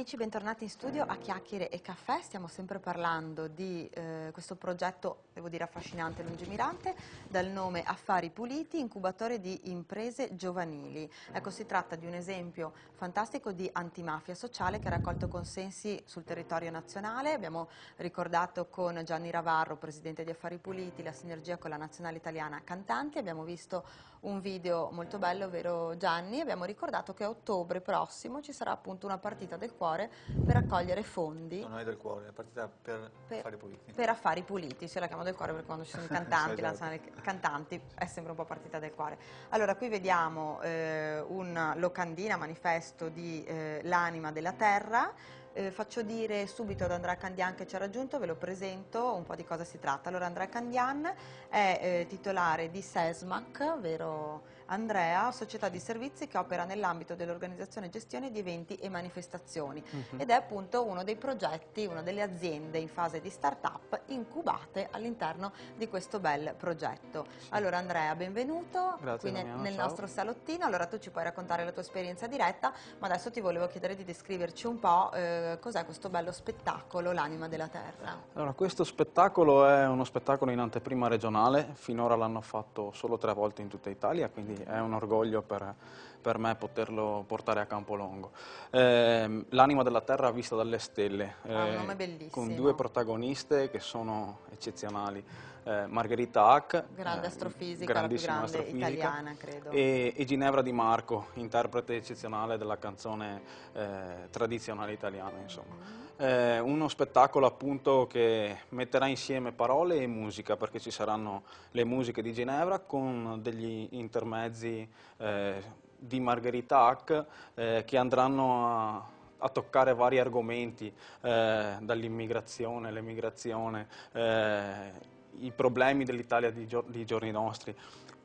Speaker 2: Amici, bentornati in studio a Chiacchiere e Caffè. Stiamo sempre parlando di eh, questo progetto, devo dire affascinante e lungimirante, dal nome Affari Puliti, incubatore di imprese giovanili. Ecco, si tratta di un esempio fantastico di antimafia sociale che ha raccolto consensi sul territorio nazionale. Abbiamo ricordato con Gianni Ravarro, presidente di Affari Puliti, la sinergia con la nazionale italiana Cantanti. Abbiamo visto un video molto bello, vero Gianni? Abbiamo ricordato che a ottobre prossimo ci sarà appunto una partita del cuore per raccogliere fondi
Speaker 3: Non è del cuore, è partita per,
Speaker 2: per,
Speaker 3: fare puliti.
Speaker 2: per affari puliti, se la chiamo del cuore perché quando ci sono i cantanti,
Speaker 3: esatto.
Speaker 2: cantanti è sempre un po' partita del cuore. Allora qui vediamo eh, un locandina manifesto di eh, l'anima della terra. Eh, faccio dire subito ad Andrea Candian che ci ha raggiunto, ve lo presento, un po' di cosa si tratta. Allora Andrea Candian è eh, titolare di SESMAC, vero Andrea, società di servizi che opera nell'ambito dell'organizzazione e gestione di eventi e manifestazioni
Speaker 3: Mhm.
Speaker 2: ed è appunto uno dei progetti, una delle aziende in fase di start-up incubate all'interno di questo bel progetto. Allora Andrea, benvenuto
Speaker 8: Grazie,
Speaker 2: qui nel,
Speaker 8: Damiano,
Speaker 2: nel
Speaker 8: ciao.
Speaker 2: nostro salottino. Allora tu ci puoi raccontare la tua esperienza diretta, ma adesso ti volevo chiedere di descriverci un po' eh, cos'è questo bello spettacolo, l'anima della terra.
Speaker 8: Allora, questo spettacolo è uno spettacolo in anteprima regionale, finora l'hanno fatto solo tre volte in tutta Italia, quindi è un orgoglio per, per me poterlo portare a Campolongo. Ehm, L'anima della terra vista dalle stelle, eh, con due protagoniste che sono eccezionali. Eh, Margherita Hack,
Speaker 2: Grande
Speaker 8: eh,
Speaker 2: astrofisica,
Speaker 8: grandissima
Speaker 2: grande
Speaker 8: astrofisica,
Speaker 2: italiana, credo.
Speaker 8: E, e Ginevra Di Marco, interprete eccezionale della canzone eh, tradizionale italiana, insomma. Eh, uno spettacolo appunto che metterà insieme parole e musica perché ci saranno le musiche di Ginevra con degli intermezzi eh, di Margherita Hack eh, che andranno a, a toccare vari argomenti eh, dall'immigrazione, l'emigrazione, eh, i problemi dell'Italia di, gior- di giorni nostri,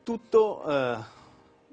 Speaker 8: tutto eh,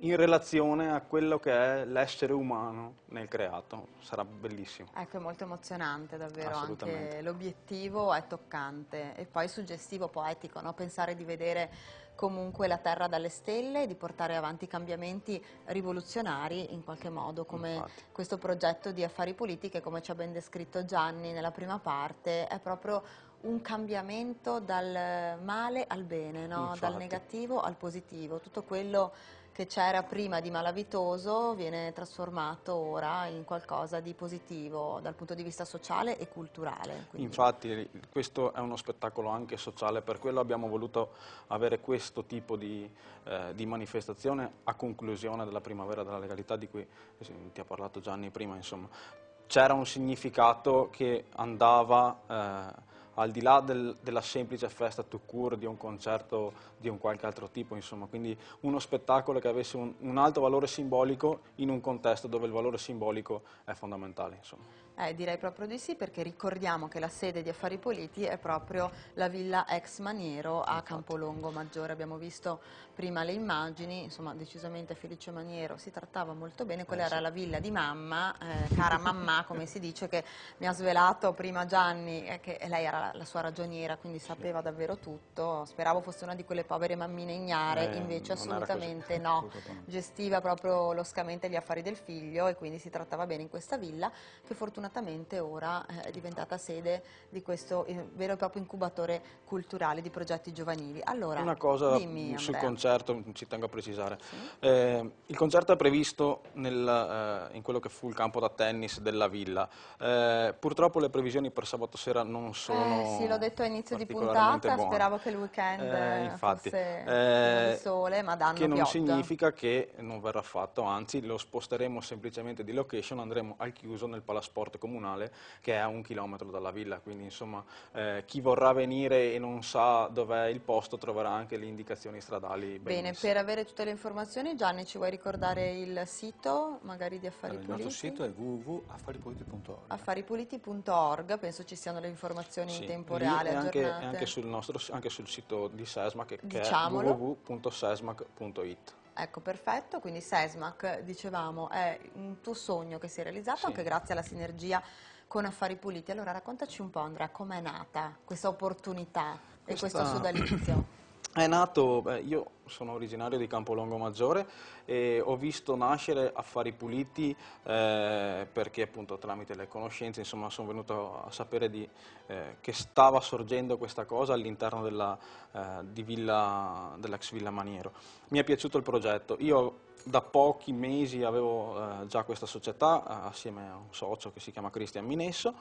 Speaker 8: in relazione a quello che è l'essere umano nel creato, sarà bellissimo.
Speaker 2: Ecco, è molto emozionante davvero, anche l'obiettivo è toccante e poi suggestivo, poetico, no? pensare di vedere comunque la Terra dalle stelle e di portare avanti cambiamenti rivoluzionari in qualche modo, come
Speaker 8: Infatti.
Speaker 2: questo progetto di affari puliti che come ci ha ben descritto Gianni nella prima parte è proprio un cambiamento dal male al bene, no? dal negativo al positivo, tutto quello che c'era prima di malavitoso viene trasformato ora in qualcosa di positivo dal punto di vista sociale e culturale. quindi-
Speaker 8: Infatti questo è uno spettacolo anche sociale, per quello abbiamo voluto avere questo tipo di, eh, di manifestazione a conclusione della primavera della legalità di cui eh, ti ha parlato Gianni prima. C'era un significato che andava eh, al di là del- della semplice festa tout court, di un concerto di un qualche altro tipo, insomma, quindi uno spettacolo che avesse un, un alto valore simbolico in un contesto dove il valore simbolico è fondamentale, insomma.
Speaker 2: Eh, direi proprio di sì perché ricordiamo che la sede di Affari Politi è proprio la villa ex Maniero a Campolongo Maggiore. Abbiamo visto prima le immagini, insomma decisamente Felice Maniero si trattava molto bene, quella
Speaker 8: Eh,
Speaker 2: era
Speaker 8: sì.
Speaker 2: la villa di mamma, eh, cara mamma come si dice, che mi ha svelato prima Gianni eh, che lei era la, la sua ragioniera, quindi sapeva davvero tutto. Speravo fosse una di quelle povere mammine ignare,
Speaker 8: Eh,
Speaker 2: invece assolutamente no gestiva proprio loscamente gli affari del figlio e quindi si trattava bene in questa villa che fortunatamente ora eh, è diventata sede di questo eh, vero e proprio incubatore culturale di progetti giovanili. Allora,
Speaker 8: Una cosa
Speaker 2: dimmi,
Speaker 8: sul
Speaker 2: Andrea.
Speaker 8: concerto, ci tengo a precisare.
Speaker 2: Sì.
Speaker 8: Eh, il concerto è previsto nel, eh, in quello che fu il campo da tennis della villa. Eh, purtroppo le previsioni per sabato sera non sono
Speaker 2: Eh, sì, l'ho detto a inizio di puntata,
Speaker 8: buone.
Speaker 2: speravo che il weekend
Speaker 8: infatti,
Speaker 2: fosse di sole, ma danno
Speaker 8: che non
Speaker 2: pioggia.
Speaker 8: significa che non verrà fatto, anzi lo sposteremo semplicemente di location, andremo al chiuso nel palasport comunale che è a un chilometro dalla villa, quindi insomma eh, chi vorrà venire e non sa dov'è il posto troverà anche le indicazioni stradali.
Speaker 2: Bene,
Speaker 8: benissimo.
Speaker 2: per avere tutte le informazioni, Gianni, ci vuoi ricordare il sito, magari di Affari
Speaker 3: Allora, il
Speaker 2: Puliti?
Speaker 3: nostro sito è www.affaripuliti.org.
Speaker 2: affaripuliti.org, penso ci siano le informazioni
Speaker 8: Sì,
Speaker 2: in tempo reale,
Speaker 8: e anche, anche sul, nostro, anche sul sito di Sesmac che
Speaker 2: Diciamolo.
Speaker 8: è www.sesmac.it.
Speaker 2: Ecco, perfetto, quindi Sesmac, dicevamo, è un tuo sogno che si è realizzato
Speaker 8: Sì.
Speaker 2: anche grazie alla sinergia con Affari Puliti. Allora raccontaci un po' Andrea, com'è nata questa opportunità e
Speaker 8: Questa-
Speaker 2: questo sodalizio?
Speaker 8: È nato, beh, io sono originario di Campolongo Maggiore e ho visto nascere Affari Puliti eh, perché appunto tramite le conoscenze insomma, sono venuto a sapere di, eh, che stava sorgendo questa cosa all'interno della, eh, di villa, dell'ex Villa Maniero. Mi è piaciuto il progetto. Io da pochi mesi avevo eh, già questa società eh, assieme a un socio che si chiama Cristian Minesso.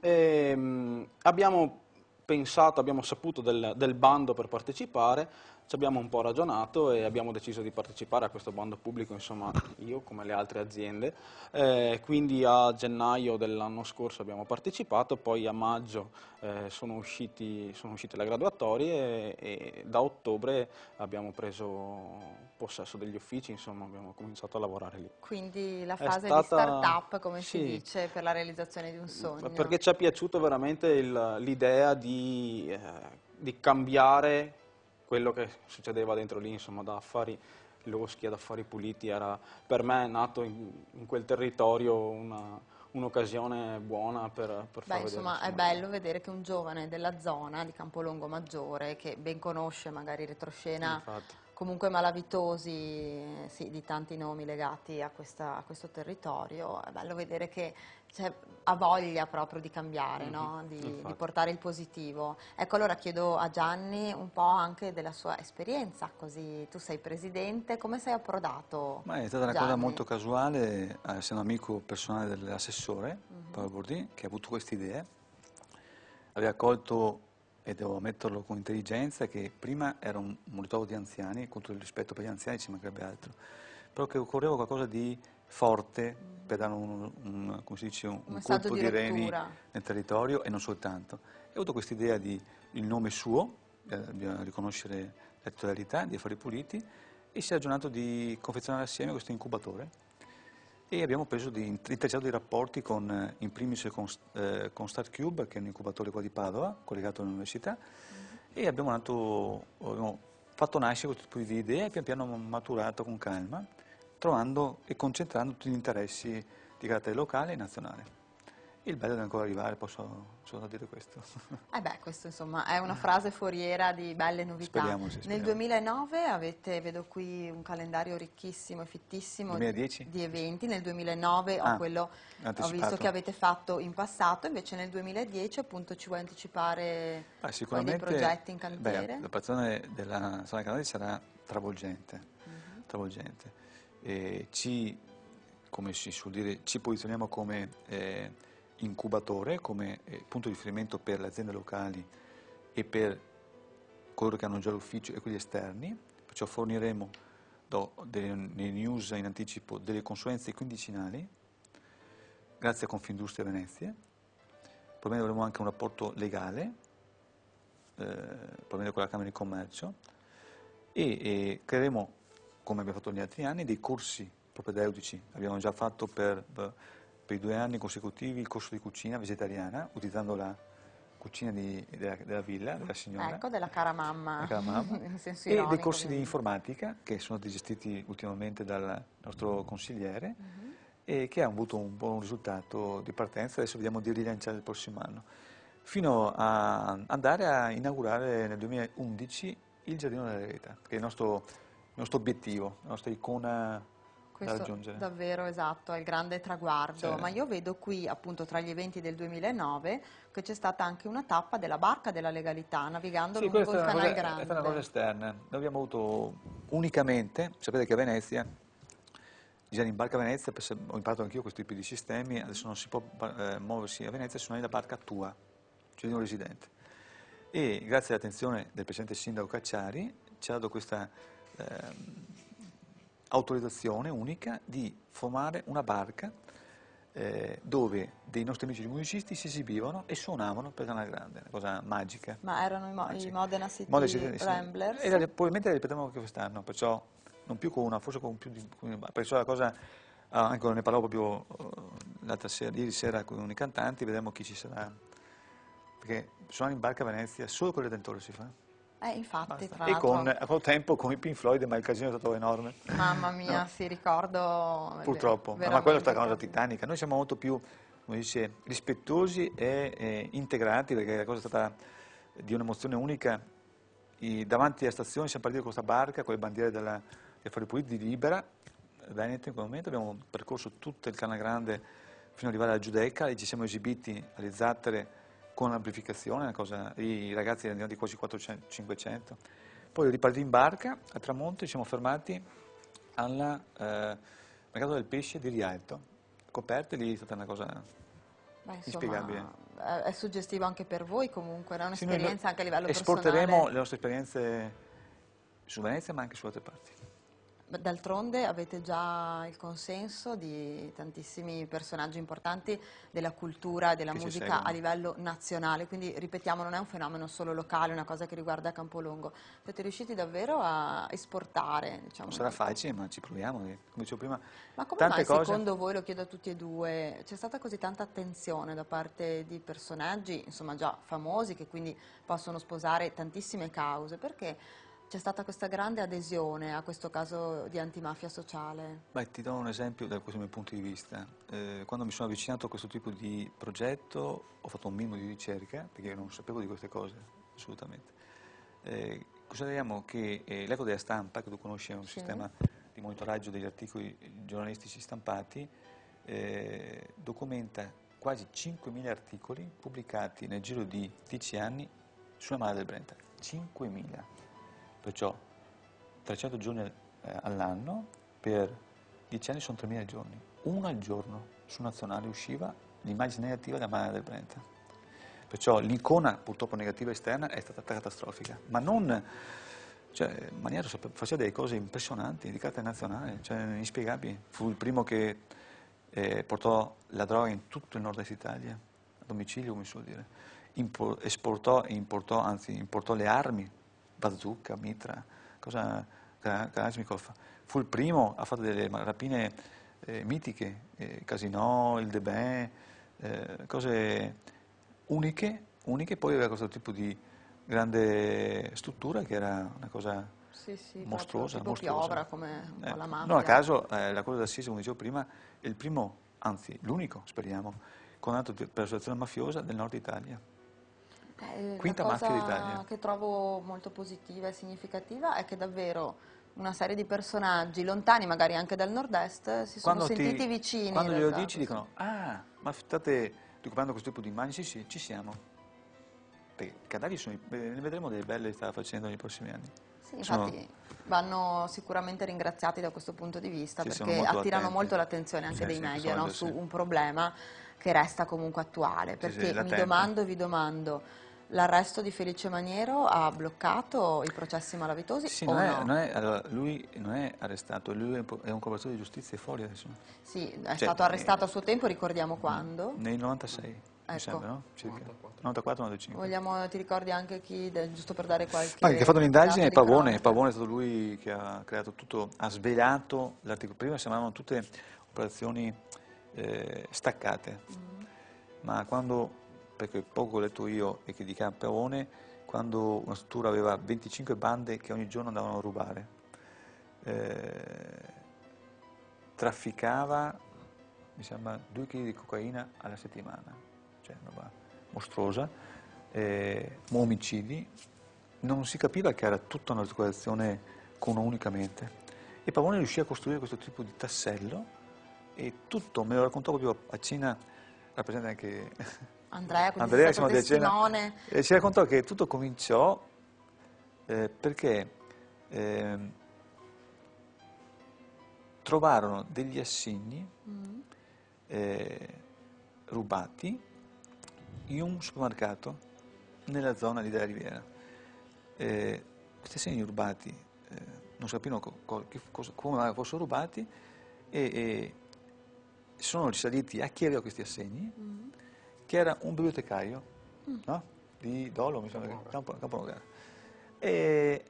Speaker 8: E, mh, abbiamo pensato, abbiamo saputo del, del bando per partecipare, ci abbiamo un po' ragionato e abbiamo deciso di partecipare a questo bando pubblico, insomma io come le altre aziende, eh, quindi a gennaio dell'anno scorso abbiamo partecipato, poi a maggio eh, sono, usciti, sono, uscite le graduatorie e, e, da ottobre abbiamo preso possesso degli uffici, insomma abbiamo cominciato a lavorare lì.
Speaker 2: Quindi la fase
Speaker 8: stata,
Speaker 2: di start-up, come
Speaker 8: sì,
Speaker 2: si dice, per la realizzazione di un sogno.
Speaker 8: Perché ci è piaciuto veramente l'idea di, eh, di cambiare quello che succedeva dentro lì, insomma, da affari loschi ad affari puliti, era per me nato in, in quel territorio una, un'occasione buona per, per
Speaker 2: Beh,
Speaker 8: far
Speaker 2: insomma,
Speaker 8: vedere.
Speaker 2: è bello vedere che un giovane della zona di Campolongo Maggiore, che ben conosce magari retroscena
Speaker 8: Infatti.
Speaker 2: Comunque malavitosi sì, di tanti nomi legati a, questa- a questo territorio, è bello vedere che ha voglia proprio di cambiare, no? di, di
Speaker 8: infatti.
Speaker 2: portare il positivo. Ecco, allora chiedo a Gianni un po' anche della sua esperienza, così tu sei presidente, come sei approdato?
Speaker 3: Ma è stata una cosa
Speaker 2: Gianni?
Speaker 3: molto casuale, eh, essendo amico personale dell'assessore Paolo Bordi, che ha avuto queste idee. Aveva colto, e devo ammetterlo con intelligenza, che prima era un monitorio di anziani, con tutto il rispetto per gli anziani ci mancherebbe altro, però che occorreva qualcosa di forte per dare un, un- come si dice, un, un colpo
Speaker 2: di
Speaker 3: di reni nel territorio e non soltanto. E ho avuto questa idea di il nome suo, eh, bisogna riconoscere la titolarità di Affari Puliti, e si è ragionato di confezionare assieme questo incubatore e abbiamo preso di, intrecciato dei rapporti con, eh, in primis con, eh, con StartCube, che è un incubatore qua di Padova, collegato all'università, e abbiamo, nato- abbiamo fatto nascere questo tipo di idee e pian piano maturato con calma, trovando e concentrando tutti gli interessi di carattere locale e nazionale. Il bello deve ancora arrivare, posso solo dire questo.
Speaker 2: Eh beh, questo insomma è una frase foriera di belle novità.
Speaker 3: Speriamo, sì,
Speaker 2: Nel
Speaker 3: speriamo.
Speaker 2: 2009 avete, vedo qui un calendario ricchissimo e fittissimo
Speaker 3: 2010?
Speaker 2: di eventi, nel 2009 ho
Speaker 3: Ah,
Speaker 2: quello ho visto che avete fatto in passato, invece nel 2010 appunto ci vuoi anticipare
Speaker 3: Ah,
Speaker 2: dei progetti in cantiere?
Speaker 3: beh, l'operazione della Sala Canale sarà travolgente,
Speaker 2: Mhm.
Speaker 3: travolgente. E ci, come si suol dire, ci posizioniamo come eh, incubatore, come eh, punto di riferimento per le aziende locali e per coloro che hanno già l'ufficio e quelli esterni, perciò forniremo do, delle, news in anticipo delle consulenze quindicinali, grazie a Confindustria Venezia, probabilmente avremo anche un rapporto legale, eh, probabilmente con la Camera di Commercio, e, e creeremo, come abbiamo fatto negli altri anni, dei corsi propedeutici. Abbiamo già fatto per, per i due anni consecutivi il corso di cucina vegetariana, utilizzando la cucina di- della, della villa, della signora.
Speaker 2: Ecco, della cara mamma,
Speaker 3: la cara mamma. e dei
Speaker 2: ironico,
Speaker 3: corsi di
Speaker 2: ovviamente.
Speaker 3: informatica che sono stati gestiti ultimamente dal nostro consigliere
Speaker 2: Mhm.
Speaker 3: e che hanno avuto un buon risultato di partenza, adesso vediamo di rilanciare il prossimo anno, fino a andare a inaugurare nel 2011 il Giardino della Verità, che è il nostro, il nostro obiettivo, la nostra icona
Speaker 2: Questo
Speaker 3: raggiungere.
Speaker 2: davvero esatto, è il grande traguardo,
Speaker 3: Sì.
Speaker 2: ma io vedo qui appunto tra gli eventi del 2009 che c'è stata anche una tappa della barca della legalità navigando
Speaker 3: Sì,
Speaker 2: lungo il
Speaker 3: è
Speaker 2: canale
Speaker 3: cosa, è
Speaker 2: grande.
Speaker 3: stata una cosa esterna. Noi abbiamo avuto unicamente, sapete che a Venezia, bisogna in barca a Venezia, ho imparato anch'io questo tipo di sistemi, adesso non si può eh, muoversi a Venezia se non hai la barca tua, cioè di un residente. E grazie all'attenzione del Presidente Sindaco Cacciari ci ha dato questa ehm, autorizzazione unica di formare una barca eh, dove dei nostri amici musicisti si esibivano e suonavano per Canale Grande, una cosa magica.
Speaker 2: Ma erano i, Mo-
Speaker 3: Ah,
Speaker 2: i
Speaker 3: sì.
Speaker 2: Modena City
Speaker 3: Moda City, sì.
Speaker 2: Ramblers.
Speaker 3: E la- probabilmente la ripetiamo anche quest'anno, perciò non più con una, forse con più di... con- Perciò la cosa, ah, anche ne parlavo proprio eh, l'altra sera, ieri sera con i cantanti, vedremo chi ci sarà. Perché suonare in barca a Venezia solo con il Redentore si fa.
Speaker 2: Eh, infatti,
Speaker 3: Basta.
Speaker 2: tra
Speaker 3: E con, col tempo con i Pink Floyd, ma il casino è stato enorme.
Speaker 2: mamma mia,
Speaker 3: No.
Speaker 2: si ricordo...
Speaker 3: Purtroppo,
Speaker 2: ver-
Speaker 3: ma quella è stata una cosa titanica. Noi siamo molto più, come dice, rispettosi e eh, integrati perché la cosa è stata di un'emozione unica i- davanti alla stazione siamo partiti con questa barca con le bandiere della, dei Affari Puliti di Libera, Veneto in quel momento, abbiamo percorso tutto il Canale Grande fino ad arrivare alla Giudecca e ci siamo esibiti alle zattere con l'amplificazione, cosa- i ragazzi erano di quasi 400-500. Poi ripartiti in barca, a tramonto ci siamo fermati al mercato del pesce di Rialto, coperte, lì è stata una cosa
Speaker 2: Beh,
Speaker 3: inspiegabile.
Speaker 2: insomma, è, è suggestivo anche per voi comunque,
Speaker 3: Sì, noi
Speaker 2: un'esperienza anche a livello
Speaker 3: esporteremo
Speaker 2: personale.
Speaker 3: le nostre esperienze su Venezia ma anche su altre parti.
Speaker 2: D'altronde avete già il consenso di tantissimi personaggi importanti della cultura e della
Speaker 3: Che
Speaker 2: musica a livello nazionale, quindi ripetiamo non è un fenomeno solo locale, è una cosa che riguarda Campolongo. Siete riusciti davvero a esportare? Diciamo,
Speaker 3: Non sarà facile ma ci proviamo, e, come dicevo prima,
Speaker 2: Ma come mai
Speaker 3: cose...
Speaker 2: secondo voi, lo chiedo a tutti e due, c'è stata così tanta attenzione da parte di personaggi, insomma già famosi, che quindi possono sposare tantissime cause? Perché c'è stata questa grande adesione a questo caso di antimafia sociale?
Speaker 3: Beh, ti do un esempio da questo mio punto di vista. Eh, quando mi sono avvicinato a questo tipo di progetto ho fatto un minimo di ricerca perché non sapevo di queste cose, assolutamente. Eh, consideriamo che eh, l'eco della stampa, che tu conosci, è un
Speaker 2: Sì.
Speaker 3: sistema di monitoraggio degli articoli giornalistici stampati, eh, documenta quasi 5.000 articoli pubblicati nel giro di 10 anni sulla mala del Brenta. 5.000. Perciò 300 giorni eh, all'anno per 10 anni sono 3.000 giorni. Uno al giorno su nazionale usciva l'immagine negativa della mano del Brenta. Perciò l'icona purtroppo negativa esterna è stata catastrofica, ma non... Cioè, Maniero faceva delle cose impressionanti di carattere nazionale, cioè inspiegabili. Fu il primo che eh, portò la droga in tutto il nord-est Italia, a domicilio come si suol dire. Impo- esportò, e importò, anzi importò le armi, bazooka, mitra, cosa Ka- Kalashnikov. Fu il primo, ha fatto delle rapine eh, mitiche, eh, Casino, il Debin, eh, cose uniche, uniche, poi aveva questo tipo di grande struttura che era una cosa
Speaker 2: Sì, sì,
Speaker 3: mostruosa.
Speaker 2: tipo
Speaker 3: mostruosa.
Speaker 2: piovra come un
Speaker 3: Eh,
Speaker 2: po' la mafia.
Speaker 3: Non a caso eh, la cosa d'Assisi, come dicevo prima, è il primo, anzi l'unico, speriamo, condannato per per associazione mafiosa del nord Italia.
Speaker 2: Eh,
Speaker 3: Quinta
Speaker 2: cosa
Speaker 3: d'Italia.
Speaker 2: che trovo molto positiva e significativa è che davvero una serie di personaggi lontani magari anche dal nord-est si sono
Speaker 3: Quando ti-
Speaker 2: sentiti vicini. in
Speaker 3: Quando glielo
Speaker 2: realtà,
Speaker 3: dici dicono, ah, ma state recuperando questo tipo di immagini? Sì, sì, ci siamo. Perché i canali sono, ne vedremo delle belle che sta facendo nei prossimi anni.
Speaker 2: Sì,
Speaker 3: Sono-
Speaker 2: infatti vanno sicuramente ringraziati da questo punto di vista
Speaker 3: Sì, sono
Speaker 2: perché
Speaker 3: molto
Speaker 2: attirano
Speaker 3: attenti.
Speaker 2: molto l'attenzione anche
Speaker 3: Sì,
Speaker 2: dei media no, su un problema che resta comunque attuale. Perché mi domando, vi domando, l'arresto di Felice Maniero ha bloccato i processi malavitosi
Speaker 3: Sì,
Speaker 2: o
Speaker 3: non è-
Speaker 2: no?
Speaker 3: non è- allora, lui non è arrestato, lui è un, è collaboratore di giustizia fuori adesso.
Speaker 2: Sì, è
Speaker 3: Cioè,
Speaker 2: stato arrestato a suo tempo, ricordiamo quando.
Speaker 3: Nel 96,
Speaker 2: Ecco.
Speaker 3: mi sembra, no? Circa. 94-95.
Speaker 2: Vogliamo, ti ricordi anche chi, giusto per dare qualche...
Speaker 3: Ma che ha fatto un'indagine è Pavone? Pavone è stato lui che ha creato tutto, ha svelato l'articolo. Prima sembravano tutte operazioni eh, staccate,
Speaker 2: Mm.
Speaker 3: ma quando, perché poco ho letto io e che dica Pavone, quando una struttura aveva 25 bande che ogni giorno andavano a rubare, eh, trafficava, mi sembra, 2 kg di cocaina alla settimana, cioè una roba mostruosa, eh, omicidi, non si capiva che era tutta un'articolazione con un'unica mente. E Pavone riuscì a costruire questo tipo di tassello e tutto, me lo raccontò proprio a cena, rappresenta anche
Speaker 2: Andrea, quindi
Speaker 3: Andrea, siamo di cena,
Speaker 2: testimone.
Speaker 3: e ci raccontò che tutto cominciò eh, perché ehm, trovarono degli assegni
Speaker 2: Mm.
Speaker 3: eh, rubati in un supermercato nella zona lì della Riviera. Eh, questi assegni rubati eh, non si capirono co- co- cosa- come fossero rubati e, e sono risaliti a chi aveva questi assegni,
Speaker 2: Mm.
Speaker 3: Che era un bibliotecario no? di Dolo, mi sembra, che- Campo, Campo Nogara. E,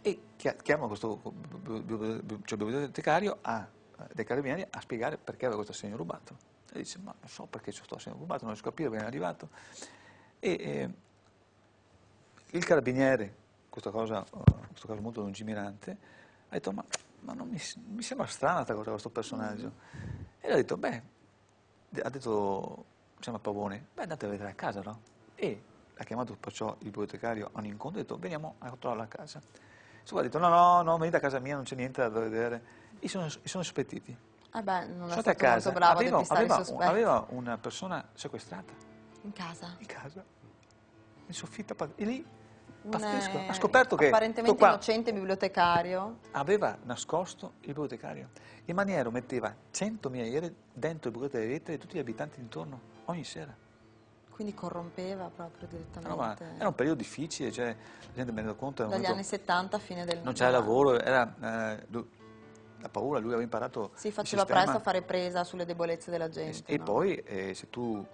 Speaker 3: e chia- chiamano questo cioè bibliotecario a, dei carabinieri a spiegare perché aveva questo assegno rubato. E dice, ma non so perché c'è questo assegno rubato, non riesco a capire perché è arrivato. E, eh, il carabiniere, questa cosa, eh, questo caso molto lungimirante, ha detto, ma, ma non mi, mi sembra strana questa cosa, questo personaggio. E lui ha detto, beh, ha detto, mi sembra Pavone, beh andate a vedere a casa, no? E ha chiamato perciò il bibliotecario a un incontro e ha detto veniamo a controllare la casa. Suo ha detto no, no, no, venite a casa mia, non c'è niente da vedere. E sono, e sono sospettiti.
Speaker 2: Eh beh, non è
Speaker 3: a
Speaker 2: stato
Speaker 3: casa,
Speaker 2: molto bravo a
Speaker 3: aveva,
Speaker 2: i
Speaker 3: aveva,
Speaker 2: sospetti.
Speaker 3: aveva una persona sequestrata
Speaker 2: In casa?
Speaker 3: in casa, in soffitta, e lì,
Speaker 2: Un,
Speaker 3: pazzesco,
Speaker 2: eh,
Speaker 3: ha scoperto che
Speaker 2: apparentemente innocente bibliotecario.
Speaker 3: aveva nascosto il bibliotecario. Il maniero metteva 100.000 euro dentro il biblioteca di lettere di tutti gli abitanti intorno, ogni sera.
Speaker 2: Quindi corrompeva proprio direttamente.
Speaker 3: No, era un periodo difficile, cioè, la gente mi rendo conto,
Speaker 2: Dagli
Speaker 3: momento-
Speaker 2: anni 70 a fine del
Speaker 3: non c'era
Speaker 2: 90.
Speaker 3: lavoro, era eh, la paura, lui aveva imparato
Speaker 2: Si faceva presto a fare presa sulle debolezze della gente.
Speaker 3: E
Speaker 2: no?
Speaker 3: poi eh, se tu uh,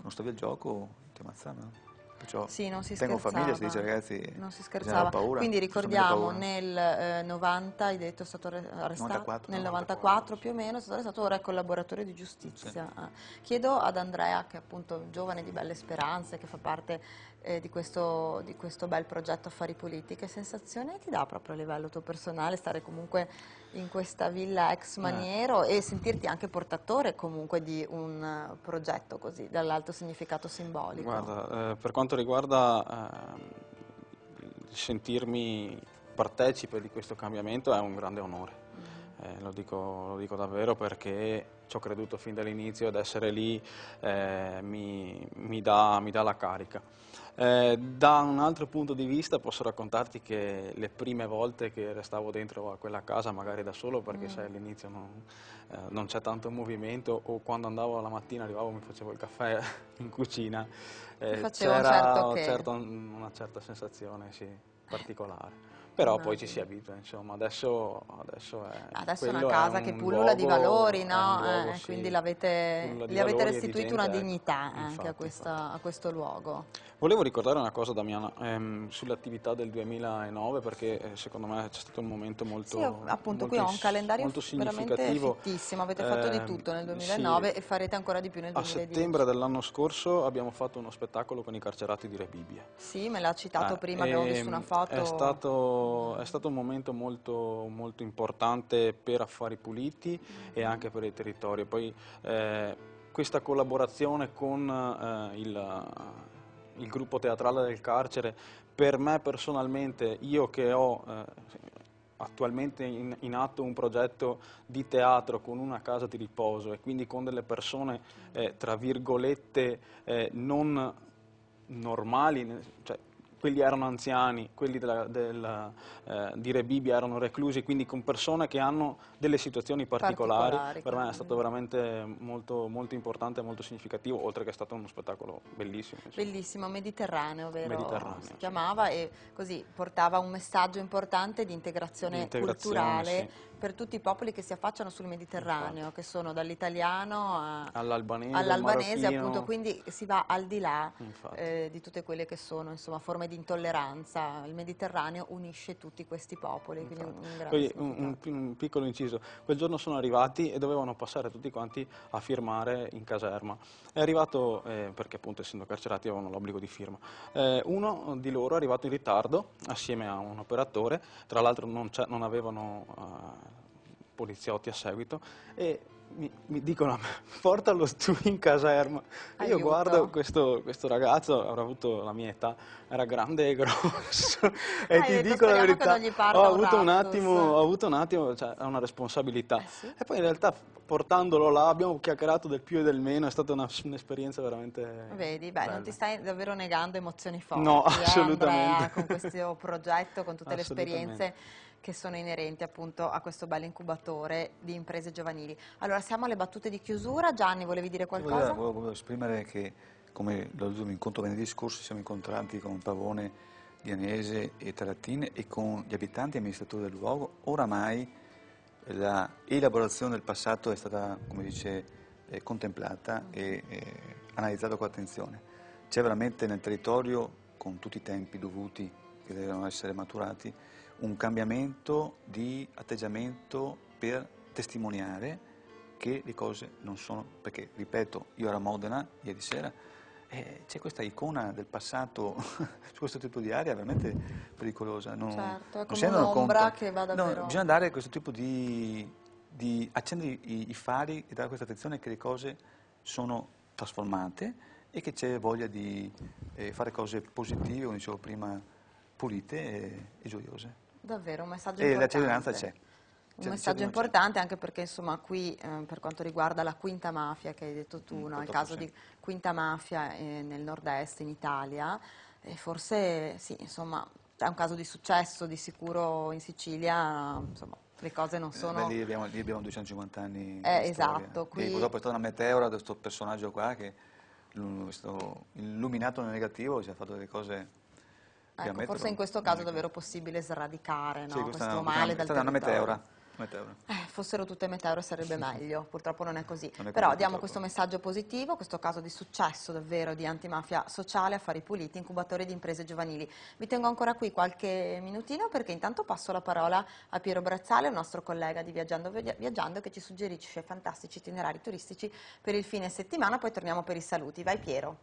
Speaker 3: non stavi al gioco ti ammazzavano. Perciò
Speaker 2: Sì, non si
Speaker 3: tengo
Speaker 2: scherzava.
Speaker 3: famiglia, si dice ragazzi,
Speaker 2: Non si scherzava.
Speaker 3: paura,
Speaker 2: Quindi ricordiamo nel eh, 90, hai detto è stato arre- arrestato
Speaker 3: 94,
Speaker 2: nel
Speaker 3: 94,
Speaker 2: 94 più o meno, è stato arrestato ora è collaboratore di giustizia. Ah. Chiedo ad Andrea, che è appunto giovane di Belle Speranze, che fa parte eh, di, questo, di questo bel progetto Affari Politiche, che sensazione ti dà proprio a livello tuo personale stare comunque in questa villa ex
Speaker 3: Eh.
Speaker 2: maniero e sentirti anche portatore comunque di un eh, progetto così, dall'alto significato simbolico?
Speaker 8: Guarda, eh, per quanto riguarda ehm, sentirmi partecipe di questo cambiamento è un grande onore. Eh, lo, dico, lo dico davvero perché ci ho creduto fin dall'inizio ed essere lì eh, mi, mi dà, mi dà la carica. Eh, da un altro punto di vista posso raccontarti che le prime volte che restavo dentro a quella casa, magari da solo, perché sai all'inizio non, eh, non c'è tanto movimento, o quando andavo la mattina, arrivavo, mi facevo il caffè in cucina, eh,
Speaker 2: faceva un
Speaker 8: c'era
Speaker 2: certo che-
Speaker 8: certo- una certa sensazione sì, particolare. Però poi ci si abitua, insomma, adesso, adesso è...
Speaker 2: Adesso è una casa
Speaker 8: un
Speaker 2: che pullula di valori,
Speaker 8: è
Speaker 2: no?
Speaker 8: luogo,
Speaker 2: Eh,
Speaker 8: sì,
Speaker 2: quindi gli avete restituito una dignità anche a,
Speaker 8: Infatti,
Speaker 2: questa- a questo luogo.
Speaker 8: Volevo ricordare una cosa, Damiana, ehm, sull'attività del 2009 perché eh, secondo me c'è stato un momento molto
Speaker 2: Sì, appunto,
Speaker 8: molto
Speaker 2: qui ho un calendario
Speaker 8: molto
Speaker 2: veramente
Speaker 8: significativo.
Speaker 2: fittissimo, avete fatto di
Speaker 8: Ehm,
Speaker 2: tutto nel
Speaker 8: sì.
Speaker 2: 2009 e farete ancora di più nel
Speaker 8: A
Speaker 2: 2010.
Speaker 8: settembre dell'anno scorso abbiamo fatto uno spettacolo con i carcerati di Re Bibbia.
Speaker 2: Sì, me l'ha citato
Speaker 8: Eh,
Speaker 2: prima, abbiamo
Speaker 8: ehm,
Speaker 2: visto una foto.
Speaker 8: È stato, è stato un momento molto, molto importante per Affari Puliti e anche per il territorio. Poi eh, questa collaborazione con eh, il, il gruppo teatrale del carcere, per me personalmente, io che ho eh, attualmente in, in atto un progetto di teatro con una casa di riposo e quindi con delle persone, eh, tra virgolette, eh, non normali, cioè quelli erano anziani, quelli della- della, eh, di Re Bibbia erano reclusi, quindi con persone che hanno delle situazioni particolari,
Speaker 2: Particolari,
Speaker 8: per me è stato veramente molto, molto importante e molto significativo, oltre che è stato uno spettacolo bellissimo. insomma.
Speaker 2: Bellissimo, Mediterraneo, vero?
Speaker 8: Mediterraneo,
Speaker 2: Si chiamava e così portava un messaggio importante di integrazione,
Speaker 8: Di integrazione,
Speaker 2: culturale
Speaker 8: sì.
Speaker 2: Per tutti i popoli che si affacciano sul Mediterraneo, che sono dall'italiano
Speaker 8: All'albanese, marocchino.
Speaker 2: appunto, quindi si va al di là
Speaker 8: Infatti.
Speaker 2: eh, di tutte quelle che sono insomma, forme di intolleranza. Il Mediterraneo unisce tutti questi popoli, quindi un,
Speaker 8: Poi un, un- piccolo inciso, quel giorno sono arrivati e dovevano passare tutti quanti a firmare in caserma. È arrivato, eh, perché appunto essendo carcerati avevano l'obbligo di firma, Eh, uno di loro è arrivato in ritardo assieme a un operatore, tra l'altro non, non avevano eh, poliziotti a seguito e mi, mi dicono a me, portalo tu in caserma. E Io
Speaker 2: Aiuto.
Speaker 8: guardo questo, questo ragazzo, avrà avuto la mia età, era grande e grosso e
Speaker 2: Hai
Speaker 8: ti
Speaker 2: detto,
Speaker 8: dico la verità, ho
Speaker 2: un
Speaker 8: avuto un attimo, ho avuto un attimo, cioè è una responsabilità.
Speaker 2: Eh sì.
Speaker 8: E poi in realtà portandolo là abbiamo chiacchierato del più e del meno, è stata un'esperienza veramente
Speaker 2: Vedi, beh, non ti stai davvero negando emozioni forti,
Speaker 8: No,
Speaker 2: eh,
Speaker 8: assolutamente.
Speaker 2: Andrea, con questo progetto, con tutte le esperienze che sono inerenti appunto a questo bello incubatore di imprese giovanili. Allora, siamo alle battute di chiusura. Gianni, volevi dire qualcosa?
Speaker 3: volevo- volevo esprimere che, come l'ultimo incontro venerdì scorso, siamo incontrati con Pavone, Dianese e Tarattin e con gli abitanti e amministratori del luogo. Oramai la elaborazione del passato è stata, come dice, eh, contemplata e eh, analizzata con attenzione. C'è veramente nel territorio, con tutti i tempi dovuti che devono essere maturati, un cambiamento di atteggiamento per testimoniare che le cose non sono, perché ripeto, io ero a Modena ieri sera, e c'è questa icona del passato su questo tipo di area veramente pericolosa. Non,
Speaker 2: Certo, è come un'ombra che va
Speaker 3: No,
Speaker 2: davvero-
Speaker 3: bisogna dare questo tipo di, di accendere i, i fari e dare questa attenzione che le cose sono trasformate e che c'è voglia di eh, fare cose positive, come dicevo prima, pulite e, e gioiose.
Speaker 2: Davvero, un messaggio
Speaker 3: E la
Speaker 2: importante.
Speaker 3: cittadinanza c'è.
Speaker 2: Un
Speaker 3: C'è-
Speaker 2: messaggio
Speaker 3: c'è-
Speaker 2: importante anche perché insomma qui eh, per quanto riguarda la quinta mafia che hai detto tu,
Speaker 3: Mm,
Speaker 2: no? il caso di quinta mafia eh, nel nord-est in Italia, eh, forse sì, insomma è un caso di successo, di sicuro in Sicilia insomma, le cose non
Speaker 3: Eh,
Speaker 2: sono...
Speaker 3: beh, lì, abbiamo, lì abbiamo 250 anni
Speaker 2: Eh, esatto,
Speaker 3: E
Speaker 2: qui-
Speaker 3: purtroppo è stata una meteora di questo personaggio qua che questo illuminato nel negativo ci ha fatto delle cose
Speaker 2: Ecco, forse in questo caso è davvero possibile sradicare no?
Speaker 3: Sì,
Speaker 2: questo
Speaker 3: una-
Speaker 2: male dal
Speaker 3: stata una
Speaker 2: territorio.
Speaker 3: meteora. meteora.
Speaker 2: Eh, fossero tutte meteore sarebbe meglio, purtroppo non è così.
Speaker 3: Non è
Speaker 2: Però diamo
Speaker 3: purtroppo.
Speaker 2: questo messaggio positivo, questo caso di successo davvero di antimafia sociale, affari puliti, incubatori di imprese giovanili. Vi tengo ancora qui qualche minutino perché intanto passo la parola a Piero Brazzale, un nostro collega di Viaggiando, Via- Viaggiando che ci suggerisce fantastici itinerari turistici per il fine settimana, poi torniamo per i saluti. Vai Piero.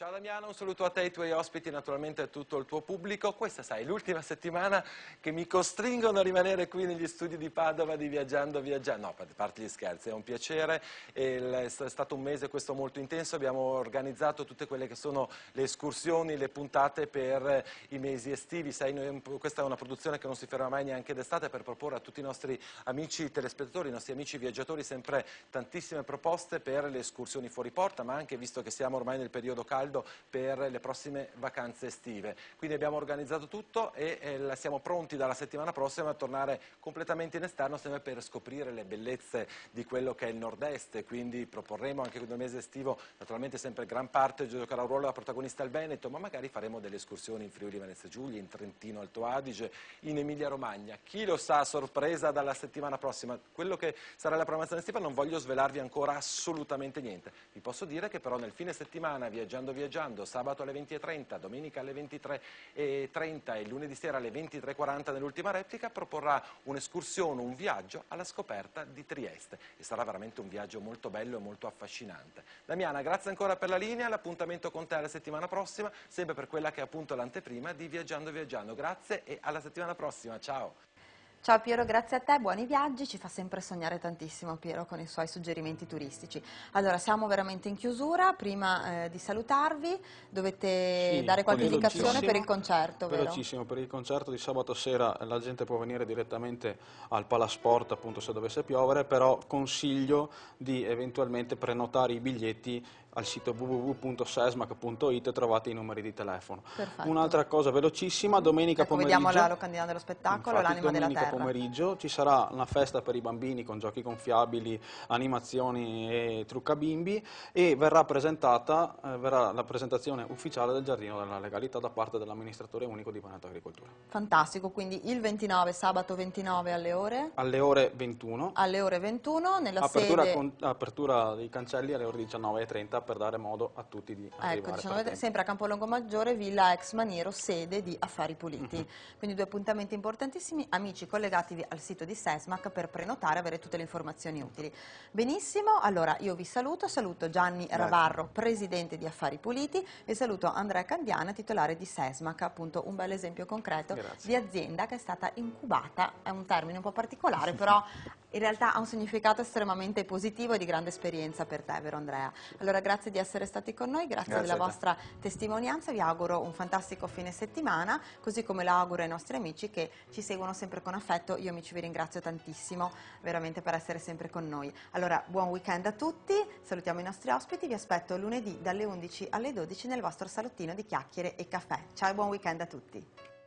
Speaker 9: Ciao Damiano, un saluto a te, ai tuoi ospiti naturalmente a tutto il tuo pubblico. Questa sai, è l'ultima settimana che mi costringono a rimanere qui negli studi di Padova di Viaggiando Viaggiando. No, a parte gli scherzi, è un piacere. È stato un mese questo molto intenso, abbiamo organizzato tutte quelle che sono le escursioni, le puntate per eh, i mesi estivi. Sai, noi- questa è una produzione che non si ferma mai neanche d'estate per proporre a tutti i nostri amici telespettatori, i nostri amici viaggiatori sempre tantissime proposte per le escursioni fuori porta, ma anche visto che siamo ormai nel periodo caldo per le prossime vacanze estive. Quindi abbiamo organizzato tutto e eh, siamo pronti dalla settimana prossima a tornare completamente in esterno sempre per scoprire le bellezze di quello che è il nord-est, quindi proporremo anche nel mese estivo naturalmente sempre gran parte giocherà un ruolo da protagonista il Veneto, ma magari faremo delle escursioni in Friuli Venezia Giulia, in Trentino Alto Adige, in Emilia Romagna. Chi lo sa, sorpresa dalla settimana prossima. Quello che sarà la programmazione estiva non voglio svelarvi ancora assolutamente niente. Vi posso dire che però nel fine settimana viaggiando viaggiando, sabato alle 20.30, domenica alle 23.30 e lunedì sera alle 23.40 nell'ultima replica proporrà un'escursione, un viaggio alla scoperta di Trieste e sarà veramente un viaggio molto bello e molto affascinante. Damiana, grazie ancora per la linea, l'appuntamento con te la settimana prossima, sempre per quella che è appunto l'anteprima di Viaggiando Viaggiando. Grazie e alla settimana prossima, ciao!
Speaker 2: Ciao Piero, grazie a te, buoni viaggi, ci fa sempre sognare tantissimo Piero con i suoi suggerimenti turistici. Allora, siamo veramente in chiusura, prima eh, di salutarvi dovete
Speaker 8: Sì,
Speaker 2: dare qualche indicazione per il concerto, vero?
Speaker 8: Velocissimo, per il concerto di sabato sera la gente può venire direttamente al Palasport, appunto se dovesse piovere, però consiglio di eventualmente prenotare i biglietti al sito www.sesmac.it trovate i numeri di telefono. Un'altra cosa velocissima, domenica
Speaker 2: Ecco,
Speaker 8: pomeriggio...
Speaker 2: vediamo la locandina dello spettacolo, l'anima della
Speaker 8: domenica
Speaker 2: terra.
Speaker 8: pomeriggio ci sarà una festa per i bambini con giochi gonfiabili, animazioni e truccabimbi e verrà presentata eh, verrà la presentazione ufficiale del Giardino della Legalità da parte dell'amministratore unico di Veneto Agricoltura.
Speaker 2: Fantastico, quindi il 29, sabato 29 alle ore?
Speaker 8: Alle ore 21,
Speaker 2: Alle ore 21 nella
Speaker 8: apertura,
Speaker 2: sede...
Speaker 8: con- apertura dei cancelli alle ore 19.30 per dare modo a tutti di
Speaker 2: Ecco,
Speaker 8: arrivare.
Speaker 2: diciamo,
Speaker 8: per tempo.
Speaker 2: sempre a Campolongo Maggiore, Villa Ex Maniero, sede di Affari Puliti.
Speaker 8: Mhm.
Speaker 2: Quindi due appuntamenti importantissimi. Amici, collegatevi al sito di Sesmac per prenotare e avere tutte le informazioni utili. Benissimo, allora io vi saluto, saluto Gianni Ravarro, presidente di Affari Puliti e saluto Andrea Candiana, titolare di Sesmac, appunto un bel esempio concreto
Speaker 8: Grazie.
Speaker 2: di azienda che è stata incubata, è un termine un po' particolare, però in realtà ha un significato estremamente positivo e di grande esperienza per te, vero Andrea? Allora grazie di essere stati con noi, grazie,
Speaker 3: Grazie
Speaker 2: della vostra testimonianza, vi auguro un fantastico fine settimana, così come lo auguro ai nostri amici che ci seguono sempre con affetto, io amici vi ringrazio tantissimo veramente per essere sempre con noi. Allora buon weekend a tutti, salutiamo i nostri ospiti, vi aspetto lunedì dalle 11 alle 12 nel vostro salottino di chiacchiere e caffè. Ciao e buon weekend a tutti.